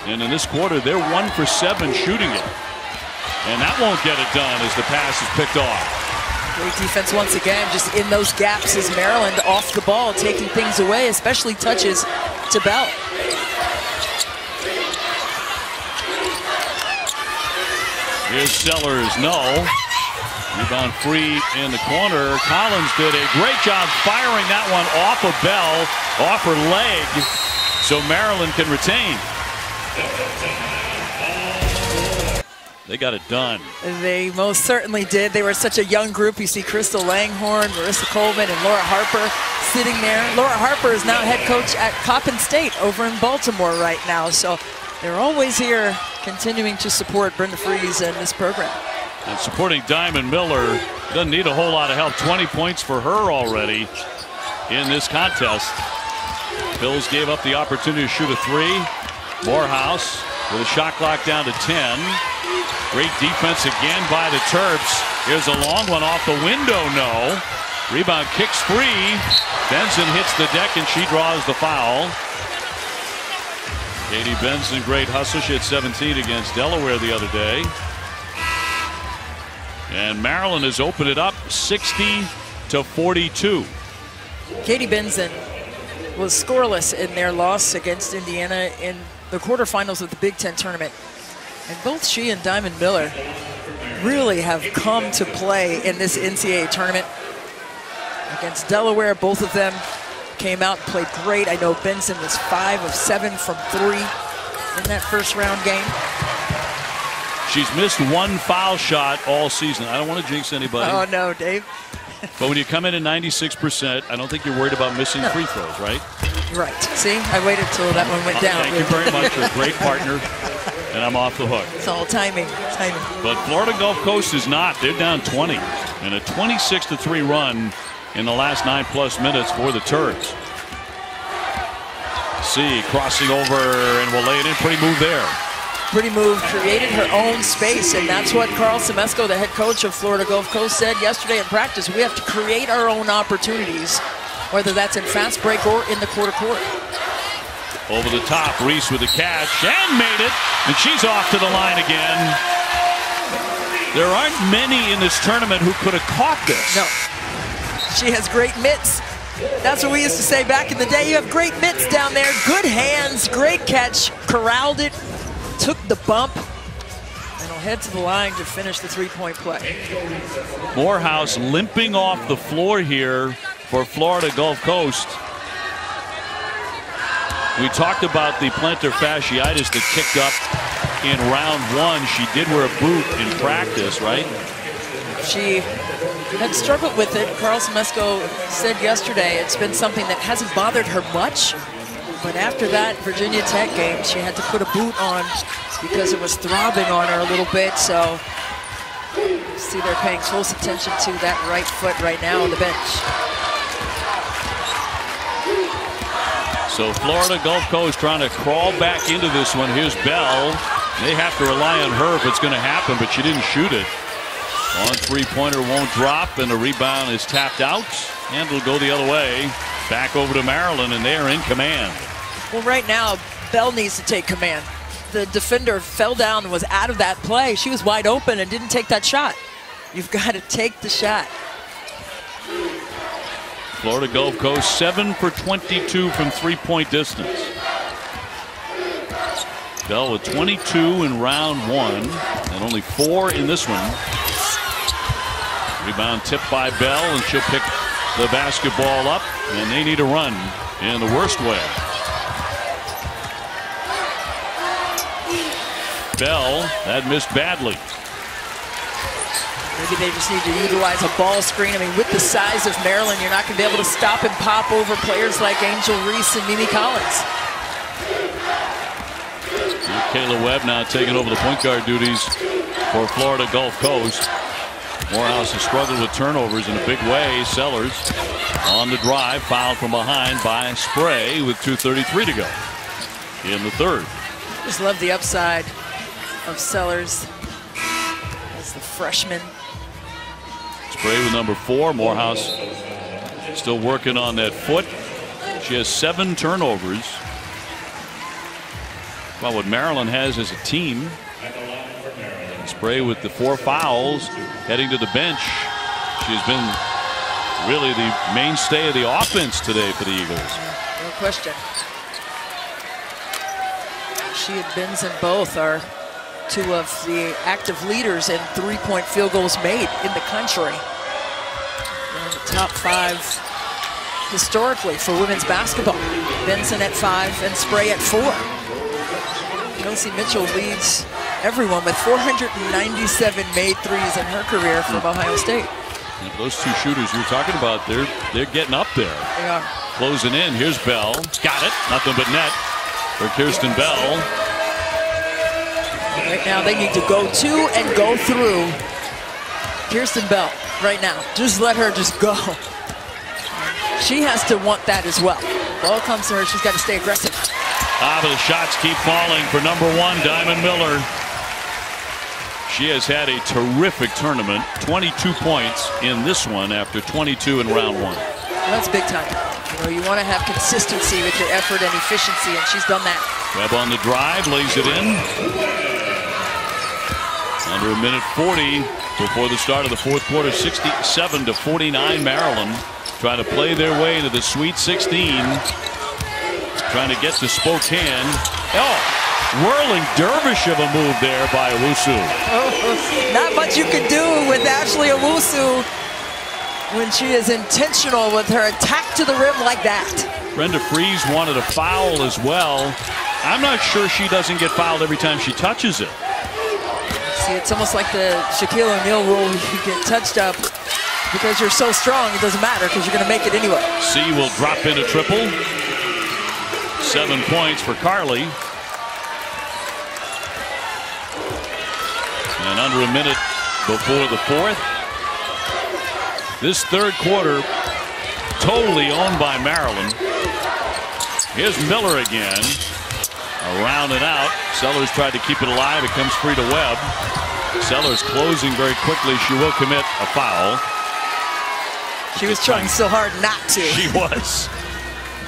And in this quarter, they're one for seven shooting it. And that won't get it done as the pass is picked off. Great defense once again, just in those gaps is Maryland off the ball, taking things away, especially touches to Bell. Here's Sellers, no. Rebound free in the corner. Collins did a great job firing that one off of Bell, off her leg, so Maryland can retain. They got it done. They most certainly did. They were such a young group. You see Crystal Langhorn, Marissa Coleman, and Laura Harper sitting there. Laura Harper is now head coach at Coppin State over in Baltimore right now. So they're always here continuing to support Brenda Frese and this program. And supporting Diamond Miller doesn't need a whole lot of help. 20 points for her already in this contest. Bills gave up the opportunity to shoot a three. Morehouse with a shot clock down to 10. Great defense again by the Terps. Here's a long one off the window, no. Rebound kicks free. Benson hits the deck and she draws the foul. Katie Benson, great hustle. She had 17 against Delaware the other day. And Maryland has opened it up 60 to 42. Katie Benson was scoreless in their loss against Indiana in the quarterfinals of the Big Ten tournament. And both she and Diamond Miller really have come to play in this NCAA tournament. Against Delaware, both of them came out and played great. I know Benson was five of seven from three in that first round game. She's missed one foul shot all season. I don't want to jinx anybody. Oh, no, Dave. but when you come in at 96%, I don't think you're worried about missing No. free throws, right? Right. See, I waited till that one went uh, down. Thank you very much. You're a great partner. and I'm off the hook. It's all timing. Timing. But Florida Gulf Coast is not. They're down 20 in a 26 to 3 run in the last nine plus minutes for the Terps. C crossing over and will lay it in. Pretty move there. Pretty move, created her own space, and that's what Karl Smesko, the head coach of Florida Gulf Coast, said yesterday in practice. We have to create our own opportunities, whether that's in fast break or in the quarter court. Over the top, Reese with the catch and made it, and she's off to the line again. There aren't many in this tournament who could have caught this. No. She has great mitts. That's what we used to say back in the day. You have great mitts down there, good hands, great catch, corralled it, took the bump, and will head to the line to finish the three-point play. Morehouse limping off the floor here for Florida Gulf Coast. We talked about the plantar fasciitis that kicked up in round one. She did wear a boot in practice, right? She had struggled with it. Karl Smesko said yesterday it's been something that hasn't bothered her much. But after that Virginia Tech game, she had to put a boot on because it was throbbing on her a little bit. So see they're paying close attention to that right foot right now on the bench. So Florida Gulf Coast trying to crawl back into this one. Here's Bell. They have to rely on her if it's going to happen, but she didn't shoot it. On three-pointer won't drop, and the rebound is tapped out, and it'll go the other way. Back over to Maryland, and they're in command. Well, right now, Bell needs to take command. The defender fell down and was out of that play. She was wide open and didn't take that shot. You've got to take the shot. Florida Gulf Coast 7 for 22 from three-point distance. Bell with 22 in round one and only four in this one. Rebound tipped by Bell and she'll pick the basketball up and they need a run in the worst way. Bell that missed badly. Maybe they just need to utilize a ball screen. I mean, with the size of Maryland, you're not going to be able to stop and pop over players like Angel Reese and Mimi Collins. Kayla Webb now taking over the point guard duties for Florida Gulf Coast. Morehouse has struggled with turnovers in a big way. Sellers on the drive, fouled from behind by Spray with 2.33 to go in the third. Just love the upside of Sellers as the freshman. Spray with number four. Morehouse still working on that foot. She has seven turnovers. About what Maryland has as a team. Spray with the four fouls heading to the bench. She's been really the mainstay of the offense today for the Eagles. No question. She and Benson both are two of the active leaders in three-point field goals made in the country. Top five historically for women's basketball. Benson at five and Spray at four. Kelsey Mitchell leads everyone with 497 made threes in her career from Ohio State. And those two shooters you're talking about, they're they're getting up there. They are. Closing in. Here's Bell. Got it. Nothing but net for Kierstan Bell. Right now they need to go to and go through Kierstan Bell right now. Just let her just go. She has to want that as well. Ball comes to her, she's got to stay aggressive. Ah, but the shots keep falling for number one, Diamond Miller. She has had a terrific tournament. 22 points in this one after 22 in round one. That's big time. You know, you want to have consistency with your effort and efficiency, and she's done that. Webb on the drive, lays it in. Under a minute 40 before the start of the fourth quarter, 67 to 49 Maryland. Trying to play their way into the Sweet 16. Trying to get to Spokane. Oh, whirling dervish of a move there by Owusu. Not much you can do with Ashley Owusu when she is intentional with her attack to the rim like that. Brenda Frese wanted a foul as well. I'm not sure she doesn't get fouled every time she touches it. See, it's almost like the Shaquille O'Neal rule. You get touched up because you're so strong, it doesn't matter because you're going to make it anyway. C will drop in a triple. Seven points for Carly. And under a minute before the fourth. This third quarter totally owned by Maryland. Here's Miller again. Around and out. Sellers tried to keep it alive. It comes free to Webb. Sellers closing very quickly. She will commit a foul. She was trying so hard not to. She was.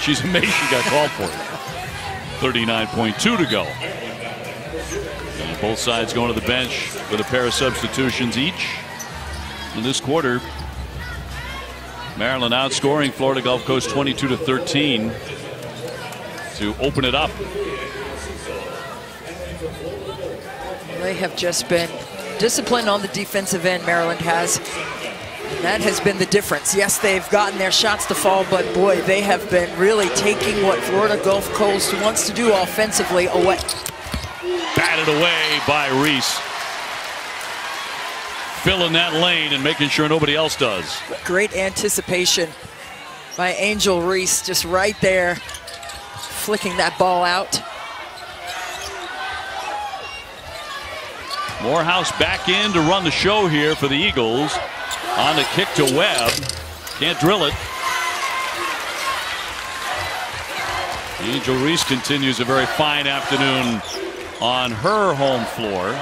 She's amazed she got called for it. 39.2 to go. Both sides going to the bench with a pair of substitutions each. In this quarter, Maryland outscoring Florida Gulf Coast 22 to 13 to open it up. They have just been disciplined on the defensive end, Maryland has. That has been the difference. Yes, they've gotten their shots to fall, but boy, they have been really taking what Florida Gulf Coast wants to do offensively away. Batted away by Reese. Filling that lane and making sure nobody else does. Great anticipation by Angel Reese, just right there, flicking that ball out. Morehouse back in to run the show here for the Eagles. On the kick to Webb. Can't drill it. Angel Reese continues a very fine afternoon on her home floor.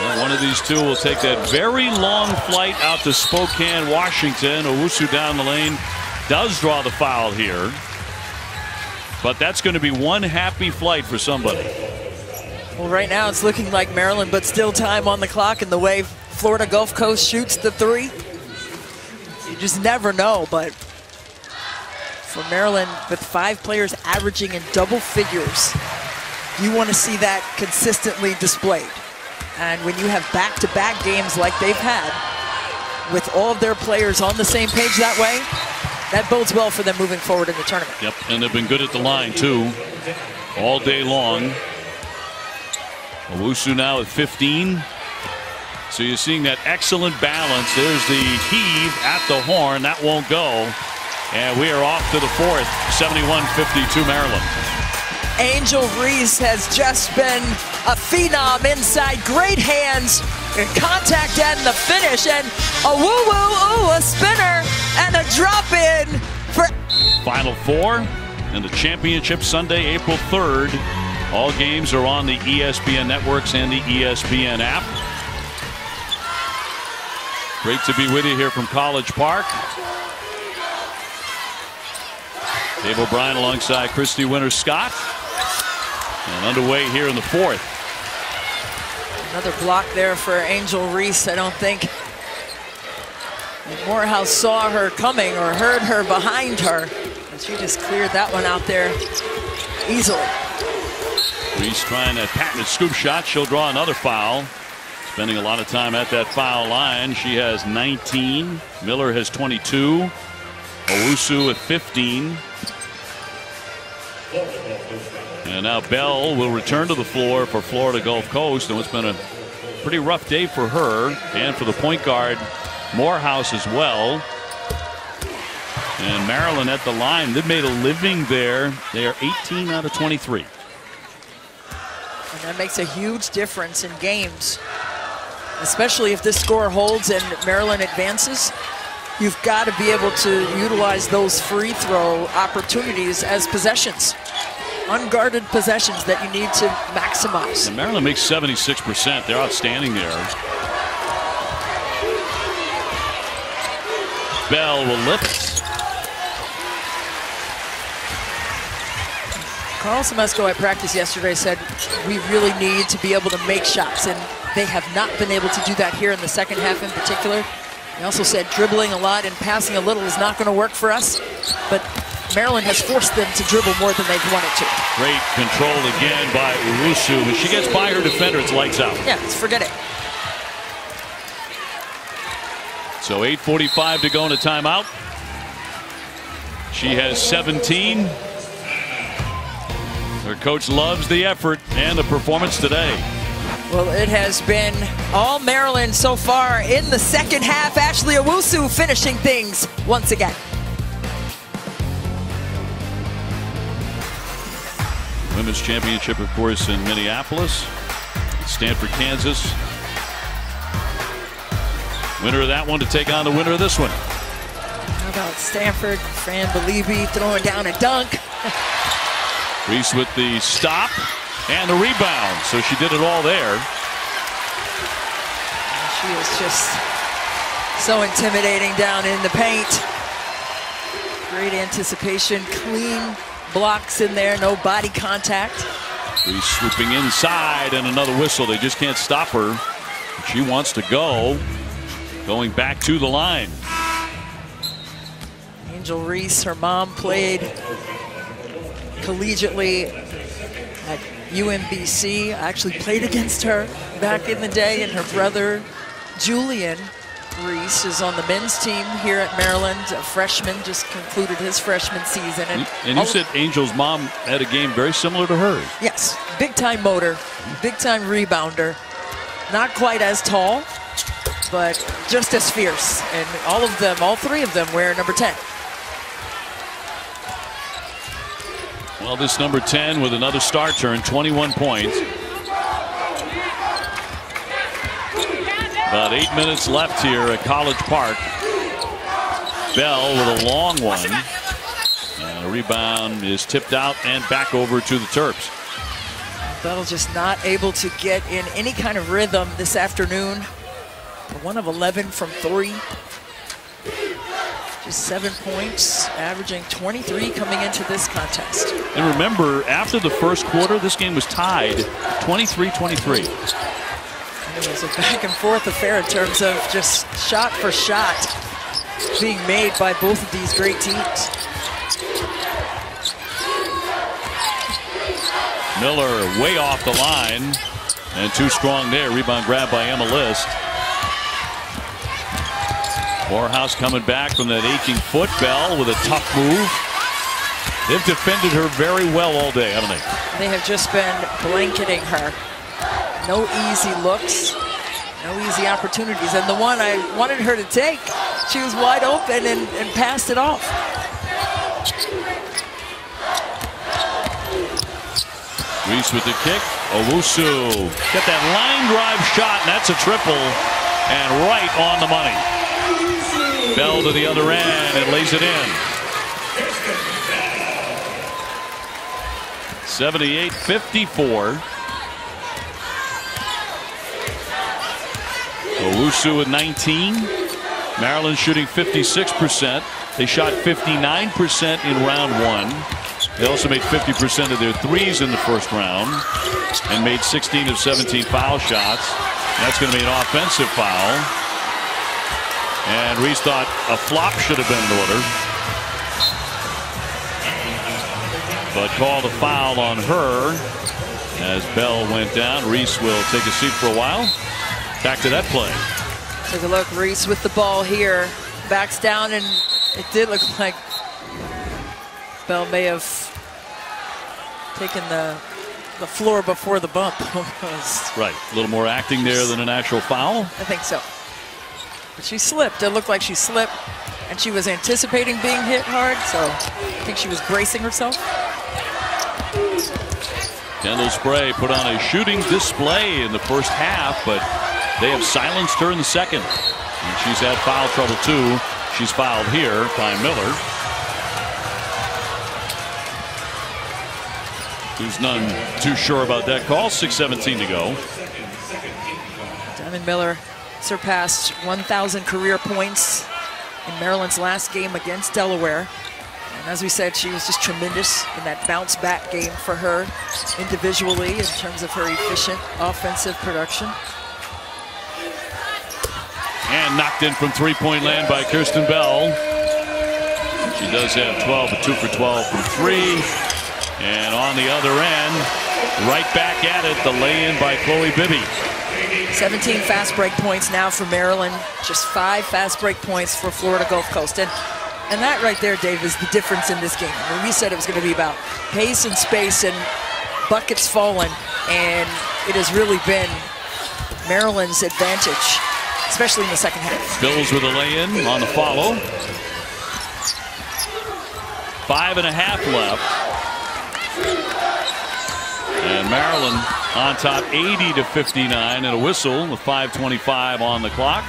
Well, one of these two will take that very long flight out to Spokane, Washington. Owusu down the lane does draw the foul here. But that's going to be one happy flight for somebody. Well, right now it's looking like Maryland, but still time on the clock and the way Florida Gulf Coast shoots the three. You just never know, but for Maryland, with five players averaging in double figures, you want to see that consistently displayed. And when you have back-to-back -back games like they've had, with all of their players on the same page that way, that bodes well for them moving forward in the tournament. Yep, and they've been good at the line, too, all day long. Owusu now at 15. So you're seeing that excellent balance. There's the heave at the horn. That won't go. And we are off to the fourth. 71-52 Maryland. Angel Reese has just been a phenom inside. Great hands, contact and the finish. And a woo-woo, ooh, a spinner and a drop in for... Final four and the championship Sunday, April 3rd. All games are on the ESPN networks and the ESPN app. Great to be with you here from College Park. Dave O'Brien alongside Christy Winter Scott. And underway here in the fourth. Another block there for Angel Reese. I don't think Morehouse saw her coming or heard her behind her. And she just cleared that one out there easily. Reese trying to patent a patented scoop shot. She'll draw another foul. Spending a lot of time at that foul line. She has 19. Miller has 22. Owusu at 15. And now Bell will return to the floor for Florida Gulf Coast. And it's been a pretty rough day for her and for the point guard Morehouse as well. And Maryland at the line. They've made a living there. They are 18 out of 23. And that makes a huge difference in games, especially if this score holds and Maryland advances. You've got to be able to utilize those free throw opportunities as possessions, unguarded possessions that you need to maximize. And Maryland makes 76%. They're outstanding there. Bell will lift. Karl Smesko at practice yesterday said we really need to be able to make shots, and they have not been able to do that here in the second half in particular. He also said dribbling a lot and passing a little is not going to work for us, but Maryland has forced them to dribble more than they've wanted to. Great control again by Owusu. When she gets by her defender, it's lights out. Yeah, let's forget it. So 8.45 to go in a timeout. She has 17. Her coach loves the effort and the performance today. Well, it has been all Maryland so far in the second half. Ashley Owusu finishing things once again. Women's championship, of course, in Minneapolis. Stanford, Kansas. Winner of that one to take on the winner of this one. How about Stanford? Fran Belibi throwing down a dunk. Reese with the stop and the rebound. So she did it all there. She is just so intimidating down in the paint. Great anticipation, clean blocks in there, no body contact. She's swooping inside and another whistle. They just can't stop her. She wants to go. Going back to the line. Angel Reese, her mom played collegiately at UMBC. I actually played against her back in the day, and her brother Julian Reese is on the men's team here at Maryland. A freshman just concluded his freshman season. And, and you said Angel's mom had a game very similar to hers. Yes, big time motor, big time rebounder. Not quite as tall, but just as fierce. And all of them, all three of them wear number 10. Well, this number 10 with another star turn, 21 points. About eight minutes left here at College Park. Bell with a long one. And a rebound is tipped out and back over to the Terps. Bell just not able to get in any kind of rhythm this afternoon. One of 11 from three. Just seven points, averaging 23 coming into this contest. And remember, after the first quarter, this game was tied 23-23. It was a back and forth affair in terms of just shot for shot being made by both of these great teams. Miller way off the line and too strong there. Rebound grab by Emma List. Morehouse coming back from that aching foot. Bell with a tough move. They've defended her very well all day, haven't they? They have just been blanketing her. No easy looks, no easy opportunities. And the one I wanted her to take, she was wide open and, and passed it off. Reese with the kick. Owusu get that line drive shot, and that's a triple, and right on the money. Bell to the other end and lays it in. 78-54. Owusu with 19. Maryland shooting 56%. They shot 59% in round one. They also made 50% of their threes in the first round and made 16 of 17 foul shots. That's going to be an offensive foul. And Reese thought a flop should have been in order. But called a foul on her as Bell went down. Reese will take a seat for a while. Back to that play. Take a look, Reese with the ball here. Backs down, and it did look like Bell may have taken the the floor before the bump. Right. A little more acting there than an actual foul. I think so. But she slipped. It looked like she slipped, and she was anticipating being hit hard, so I think she was bracing herself. Kendall Spray put on a shooting display in the first half, but they have silenced her in the second. And she's had foul trouble too. She's fouled here by Miller. Who's none too sure about that call. 6.17 to go. Diamond Miller surpassed 1,000 career points in Maryland's last game against Delaware. And as we said, she was just tremendous in that bounce back game for her individually in terms of her efficient offensive production. And knocked in from three-point land by Kierstan Bell. She does have 12, but 2 for 12 from 3. And on the other end, right back at it, the lay-in by Chloe Bibby. 17 fast break points now for Maryland, just five fast break points for Florida Gulf Coast. And, and that right there, Dave, is the difference in this game. We said it was going to be about pace and space and buckets falling, and it has really been Maryland's advantage, especially in the second half. Bills with a lay-in on the follow. Five and a half left. And Maryland on top 80 to 59 and a whistle with 525 on the clock.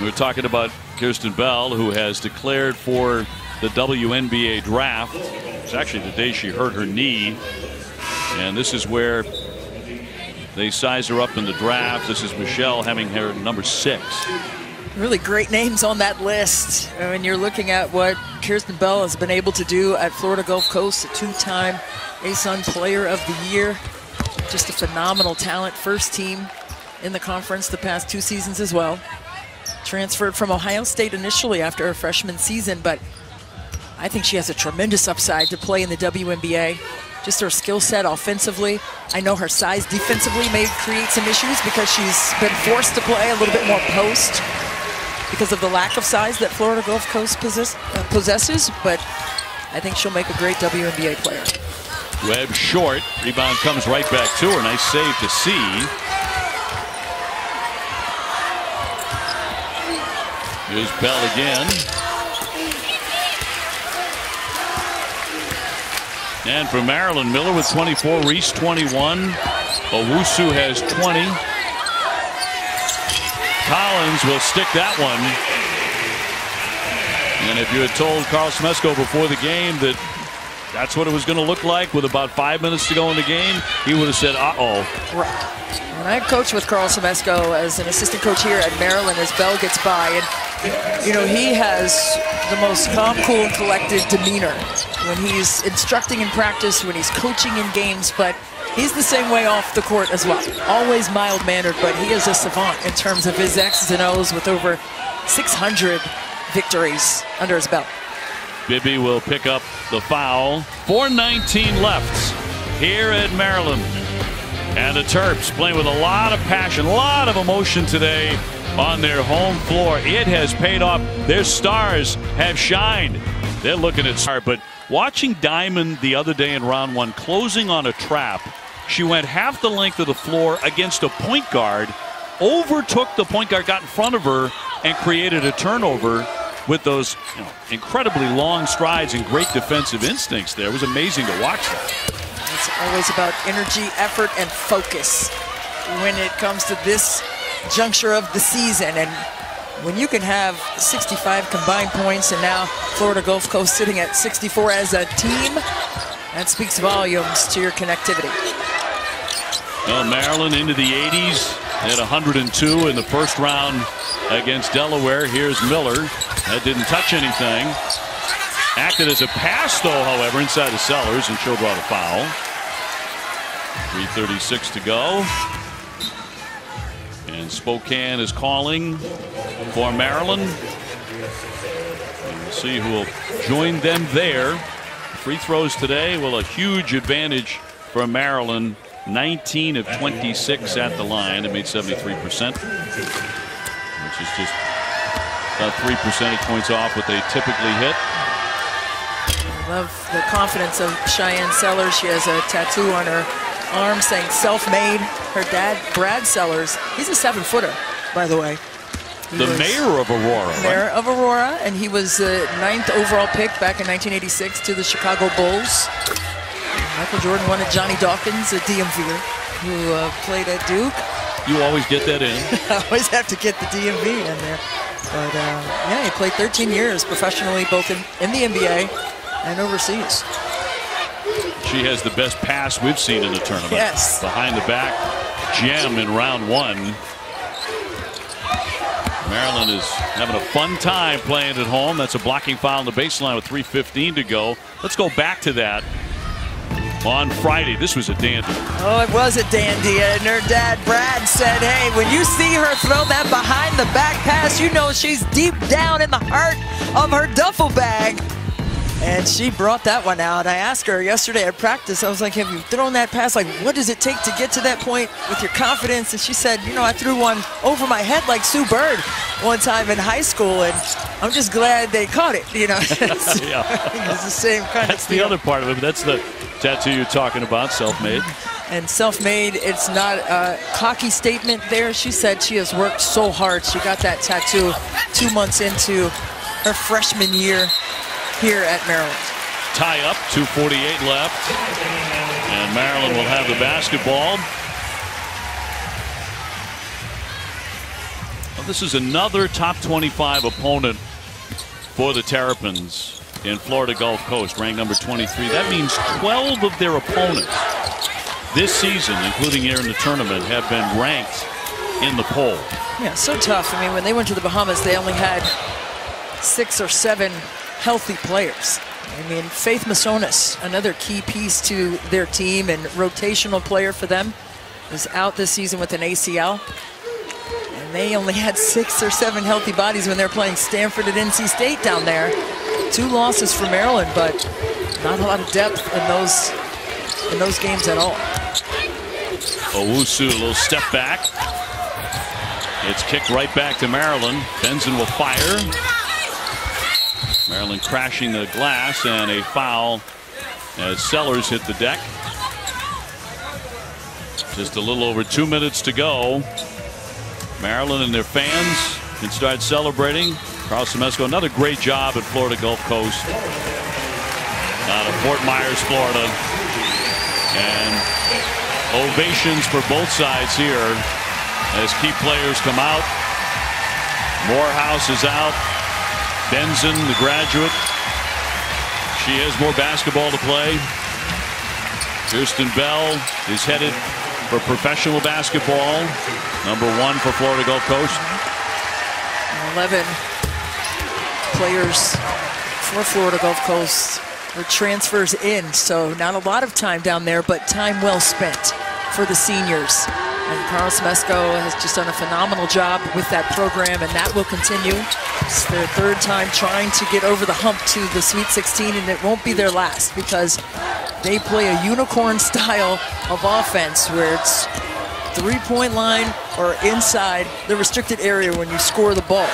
We are talking about Kierstan Bell, who has declared for the WNBA draft. It's actually the day she hurt her knee. And this is where they size her up in the draft. This is Michelle having her number six. Really great names on that list. When you're looking at what Kierstan Bell has been able to do at Florida Gulf Coast, a two-time ASUN Player of the Year. Just a phenomenal talent. First team in the conference the past two seasons as well. Transferred from Ohio State initially after her freshman season, but I think she has a tremendous upside to play in the WNBA. Just her skill set offensively. I know her size defensively may create some issues because she's been forced to play a little bit more post because of the lack of size that Florida Gulf Coast possess, uh, possesses, but I think she'll make a great WNBA player. Webb short. Rebound comes right back to her. Nice save to see. Here's Bell again. And for Maryland, Miller with 24, Reese 21, Owusu has 20. Collins will stick that one. And if you had told Karl Smesko before the game that that's what it was going to look like with about five minutes to go in the game, he would have said, uh-oh. Right. And I coached with Karl Smesko as an assistant coach here at Maryland as Bell gets by. And, you know, he has the most calm, cool, and collected demeanor when he's instructing in practice, when he's coaching in games, but he's the same way off the court as well. Always mild-mannered, but he is a savant in terms of his X's and O's with over 600 victories under his belt. Bibby will pick up the foul. 419 left here at Maryland. And the Terps playing with a lot of passion, a lot of emotion today on their home floor. It has paid off. Their stars have shined. They're looking at star, but watching Diamond the other day in round one closing on a trap, she went half the length of the floor against a point guard, overtook the point guard, got in front of her, and created a turnover with those you know, incredibly long strides and great defensive instincts there. It was amazing to watch that. It's always about energy, effort, and focus when it comes to this juncture of the season. And when you can have 65 combined points and now Florida Gulf Coast sitting at 64 as a team, that speaks volumes to your connectivity. Well, Maryland into the 80s at 102 in the first round against Delaware. Here's Miller. That didn't touch anything. Acted as a pass, though, however, inside the Sellers, and she'll draw the foul. 3.36 to go. And Spokane is calling for Maryland. And we'll see who will join them there. Free throws today, well, a huge advantage for Maryland. 19 of 26 at the line. It made 73%, which is just about three percentage points off what they typically hit. I love the confidence of Shyanne Sellers. She has a tattoo on her arm saying self-made. Her dad, Brad Sellers, he's a seven-footer, by the way. He the mayor of Aurora. Mayor right? of Aurora, and he was the ninth overall pick back in 1986 to the Chicago Bulls. Michael Jordan wanted Johnny Dawkins, a DMV, who uh, played at Duke. You always get that in. I always have to get the DMV in there. But uh, yeah, he played 13 years professionally, both in, in the NBA and overseas. She has the best pass we've seen in the tournament. Yes. Behind the back gem in round one. Maryland is having a fun time playing at home. That's a blocking foul on the baseline with 3.15 to go. Let's go back to that on Friday. This was a dandy. Oh, it was a dandy. And her dad, Brad, said, hey, when you see her throw that behind the back pass, you know she's deep down in the heart of her duffel bag. And she brought that one out. I asked her yesterday at practice, I was like, have you thrown that pass? Like, what does it take to get to that point with your confidence? And she said, you know, I threw one over my head like Sue Bird one time in high school, and I'm just glad they caught it, you know. it's, Yeah. it's the same kind That's of the other part of it. That's the tattoo you're talking about, self-made. and self-made it's not a cocky statement there she said she has worked so hard she got that tattoo two months into her freshman year here at maryland tie up, 248 left. And Maryland will have the basketball. Well, this is another top 25 opponent for the Terrapins in Florida Gulf Coast, ranked number 23. That means 12 of their opponents this season, including here in the tournament, have been ranked in the poll. Yeah, so tough. I mean, when they went to the Bahamas, they only had six or seven healthy players. I mean, Faith Masonius, another key piece to their team and rotational player for them, is out this season with an ACL. And they only had six or seven healthy bodies when they're playing Stanford at NC State down there. Two losses for Maryland, but not a lot of depth in those in those games at all. Owusu, a little step back. It's kicked right back to Maryland. Benzan will fire. Maryland crashing the glass and a foul as Sellers hit the deck. Just a little over two minutes to go. Maryland and their fans can start celebrating. Karl Smesko, another great job at Florida Gulf Coast. Out of Fort Myers, Florida. And ovations for both sides here as key players come out. Morehouse is out. Benzan, the graduate. She has more basketball to play. Kierstan Bell is headed for professional basketball. Number one for Florida Gulf Coast. 11 players for Florida Gulf Coast were transfers in, so not a lot of time down there, but time well spent for the seniors. And Karl Smesko has just done a phenomenal job with that program, and that will continue. It's their third time trying to get over the hump to the Sweet 16, and it won't be their last because they play a unicorn style of offense where it's three-point line or inside the restricted area when you score the ball.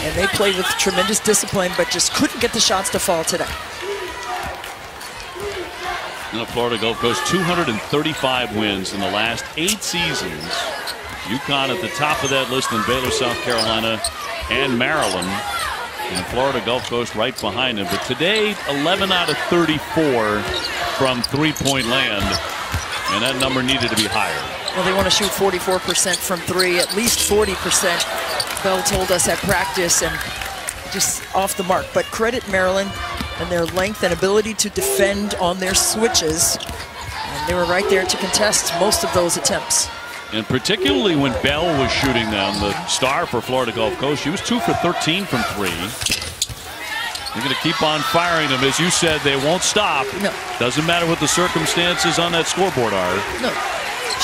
And they play with tremendous discipline, but just couldn't get the shots to fall today. And Florida Gulf Coast 235 wins in the last eight seasons. UConn at the top of that list, then Baylor, South Carolina, and Maryland. And Florida Gulf Coast right behind them. But today, 11 out of 34 from three-point land. And that number needed to be higher. Well, they want to shoot 44% from three, at least 40%. Bell told us at practice and just off the mark. But credit Maryland and their length and ability to defend on their switches. And they were right there to contest most of those attempts. And particularly when Bell was shooting them, the star for Florida Gulf Coast, she was two for 13 from three. They're going to keep on firing them. As you said, they won't stop. No. Doesn't matter what the circumstances on that scoreboard are. No.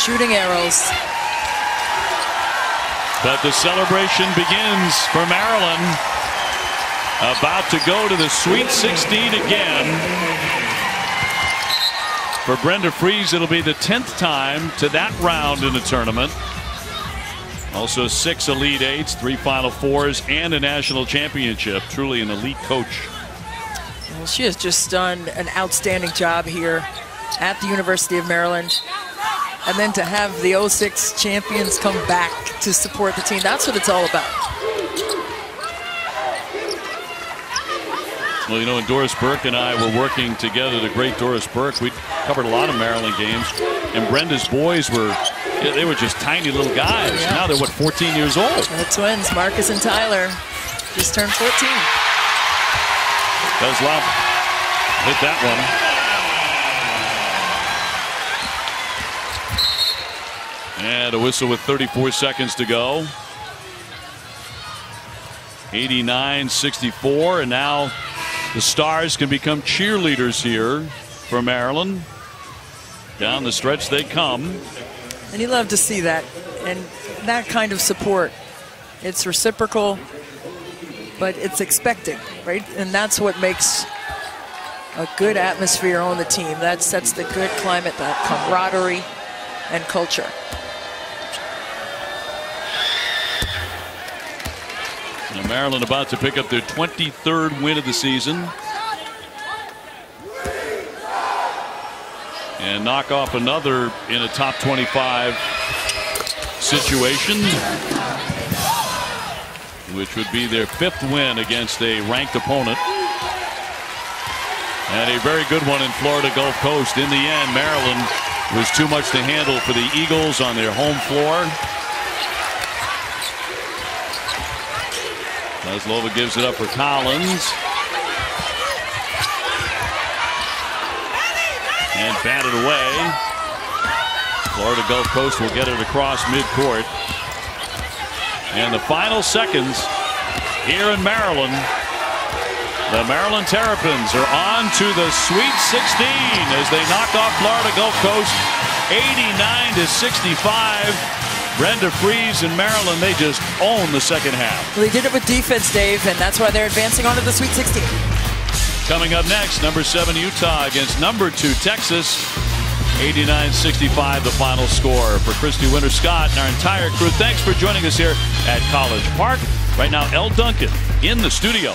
Shooting arrows. But the celebration begins for Maryland. About to go to the Sweet 16 again. For Brenda Frese, it'll be the 10th time to that round in the tournament. Also six Elite Eights, three Final Fours, and a national championship. Truly an elite coach. Well, she has just done an outstanding job here at the University of Maryland. And then to have the 06 champions come back to support the team, that's what it's all about. Well, you know, when Doris Burke and I were working together, the great Doris Burke, we covered a lot of Maryland games. And Brenda's boys were, they were just tiny little guys. Yeah. Now they're, what, 14 years old? The twins, Marcus and Tyler, just turned 14. Does love hit that one. And a whistle with 34 seconds to go. 89-64, and now the Stars can become cheerleaders here for Maryland. Down the stretch they come. And you love to see that. And that kind of support. It's reciprocal, but it's expected, right? And that's what makes a good atmosphere on the team. That sets the good climate, that camaraderie and culture. Maryland about to pick up their 23rd win of the season. And knock off another in a top 25 situation. Which would be their fifth win against a ranked opponent. And a very good one in Florida Gulf Coast. In the end, Maryland was too much to handle for the Eagles on their home floor. Maslova gives it up for Collins. And batted away. Florida Gulf Coast will get it across midcourt. And the final seconds here in Maryland. The Maryland Terrapins are on to the Sweet 16 as they knock off Florida Gulf Coast 89 to 65. Brenda Frese and Maryland, they just own the second half. Well, they did it with defense, Dave, and that's why they're advancing on to the Sweet 16. Coming up next, number seven Utah against number two Texas. 89-65 the final score for Christy Winters-Scott and our entire crew. Thanks for joining us here at College Park. Right now, Elle Duncan in the studio.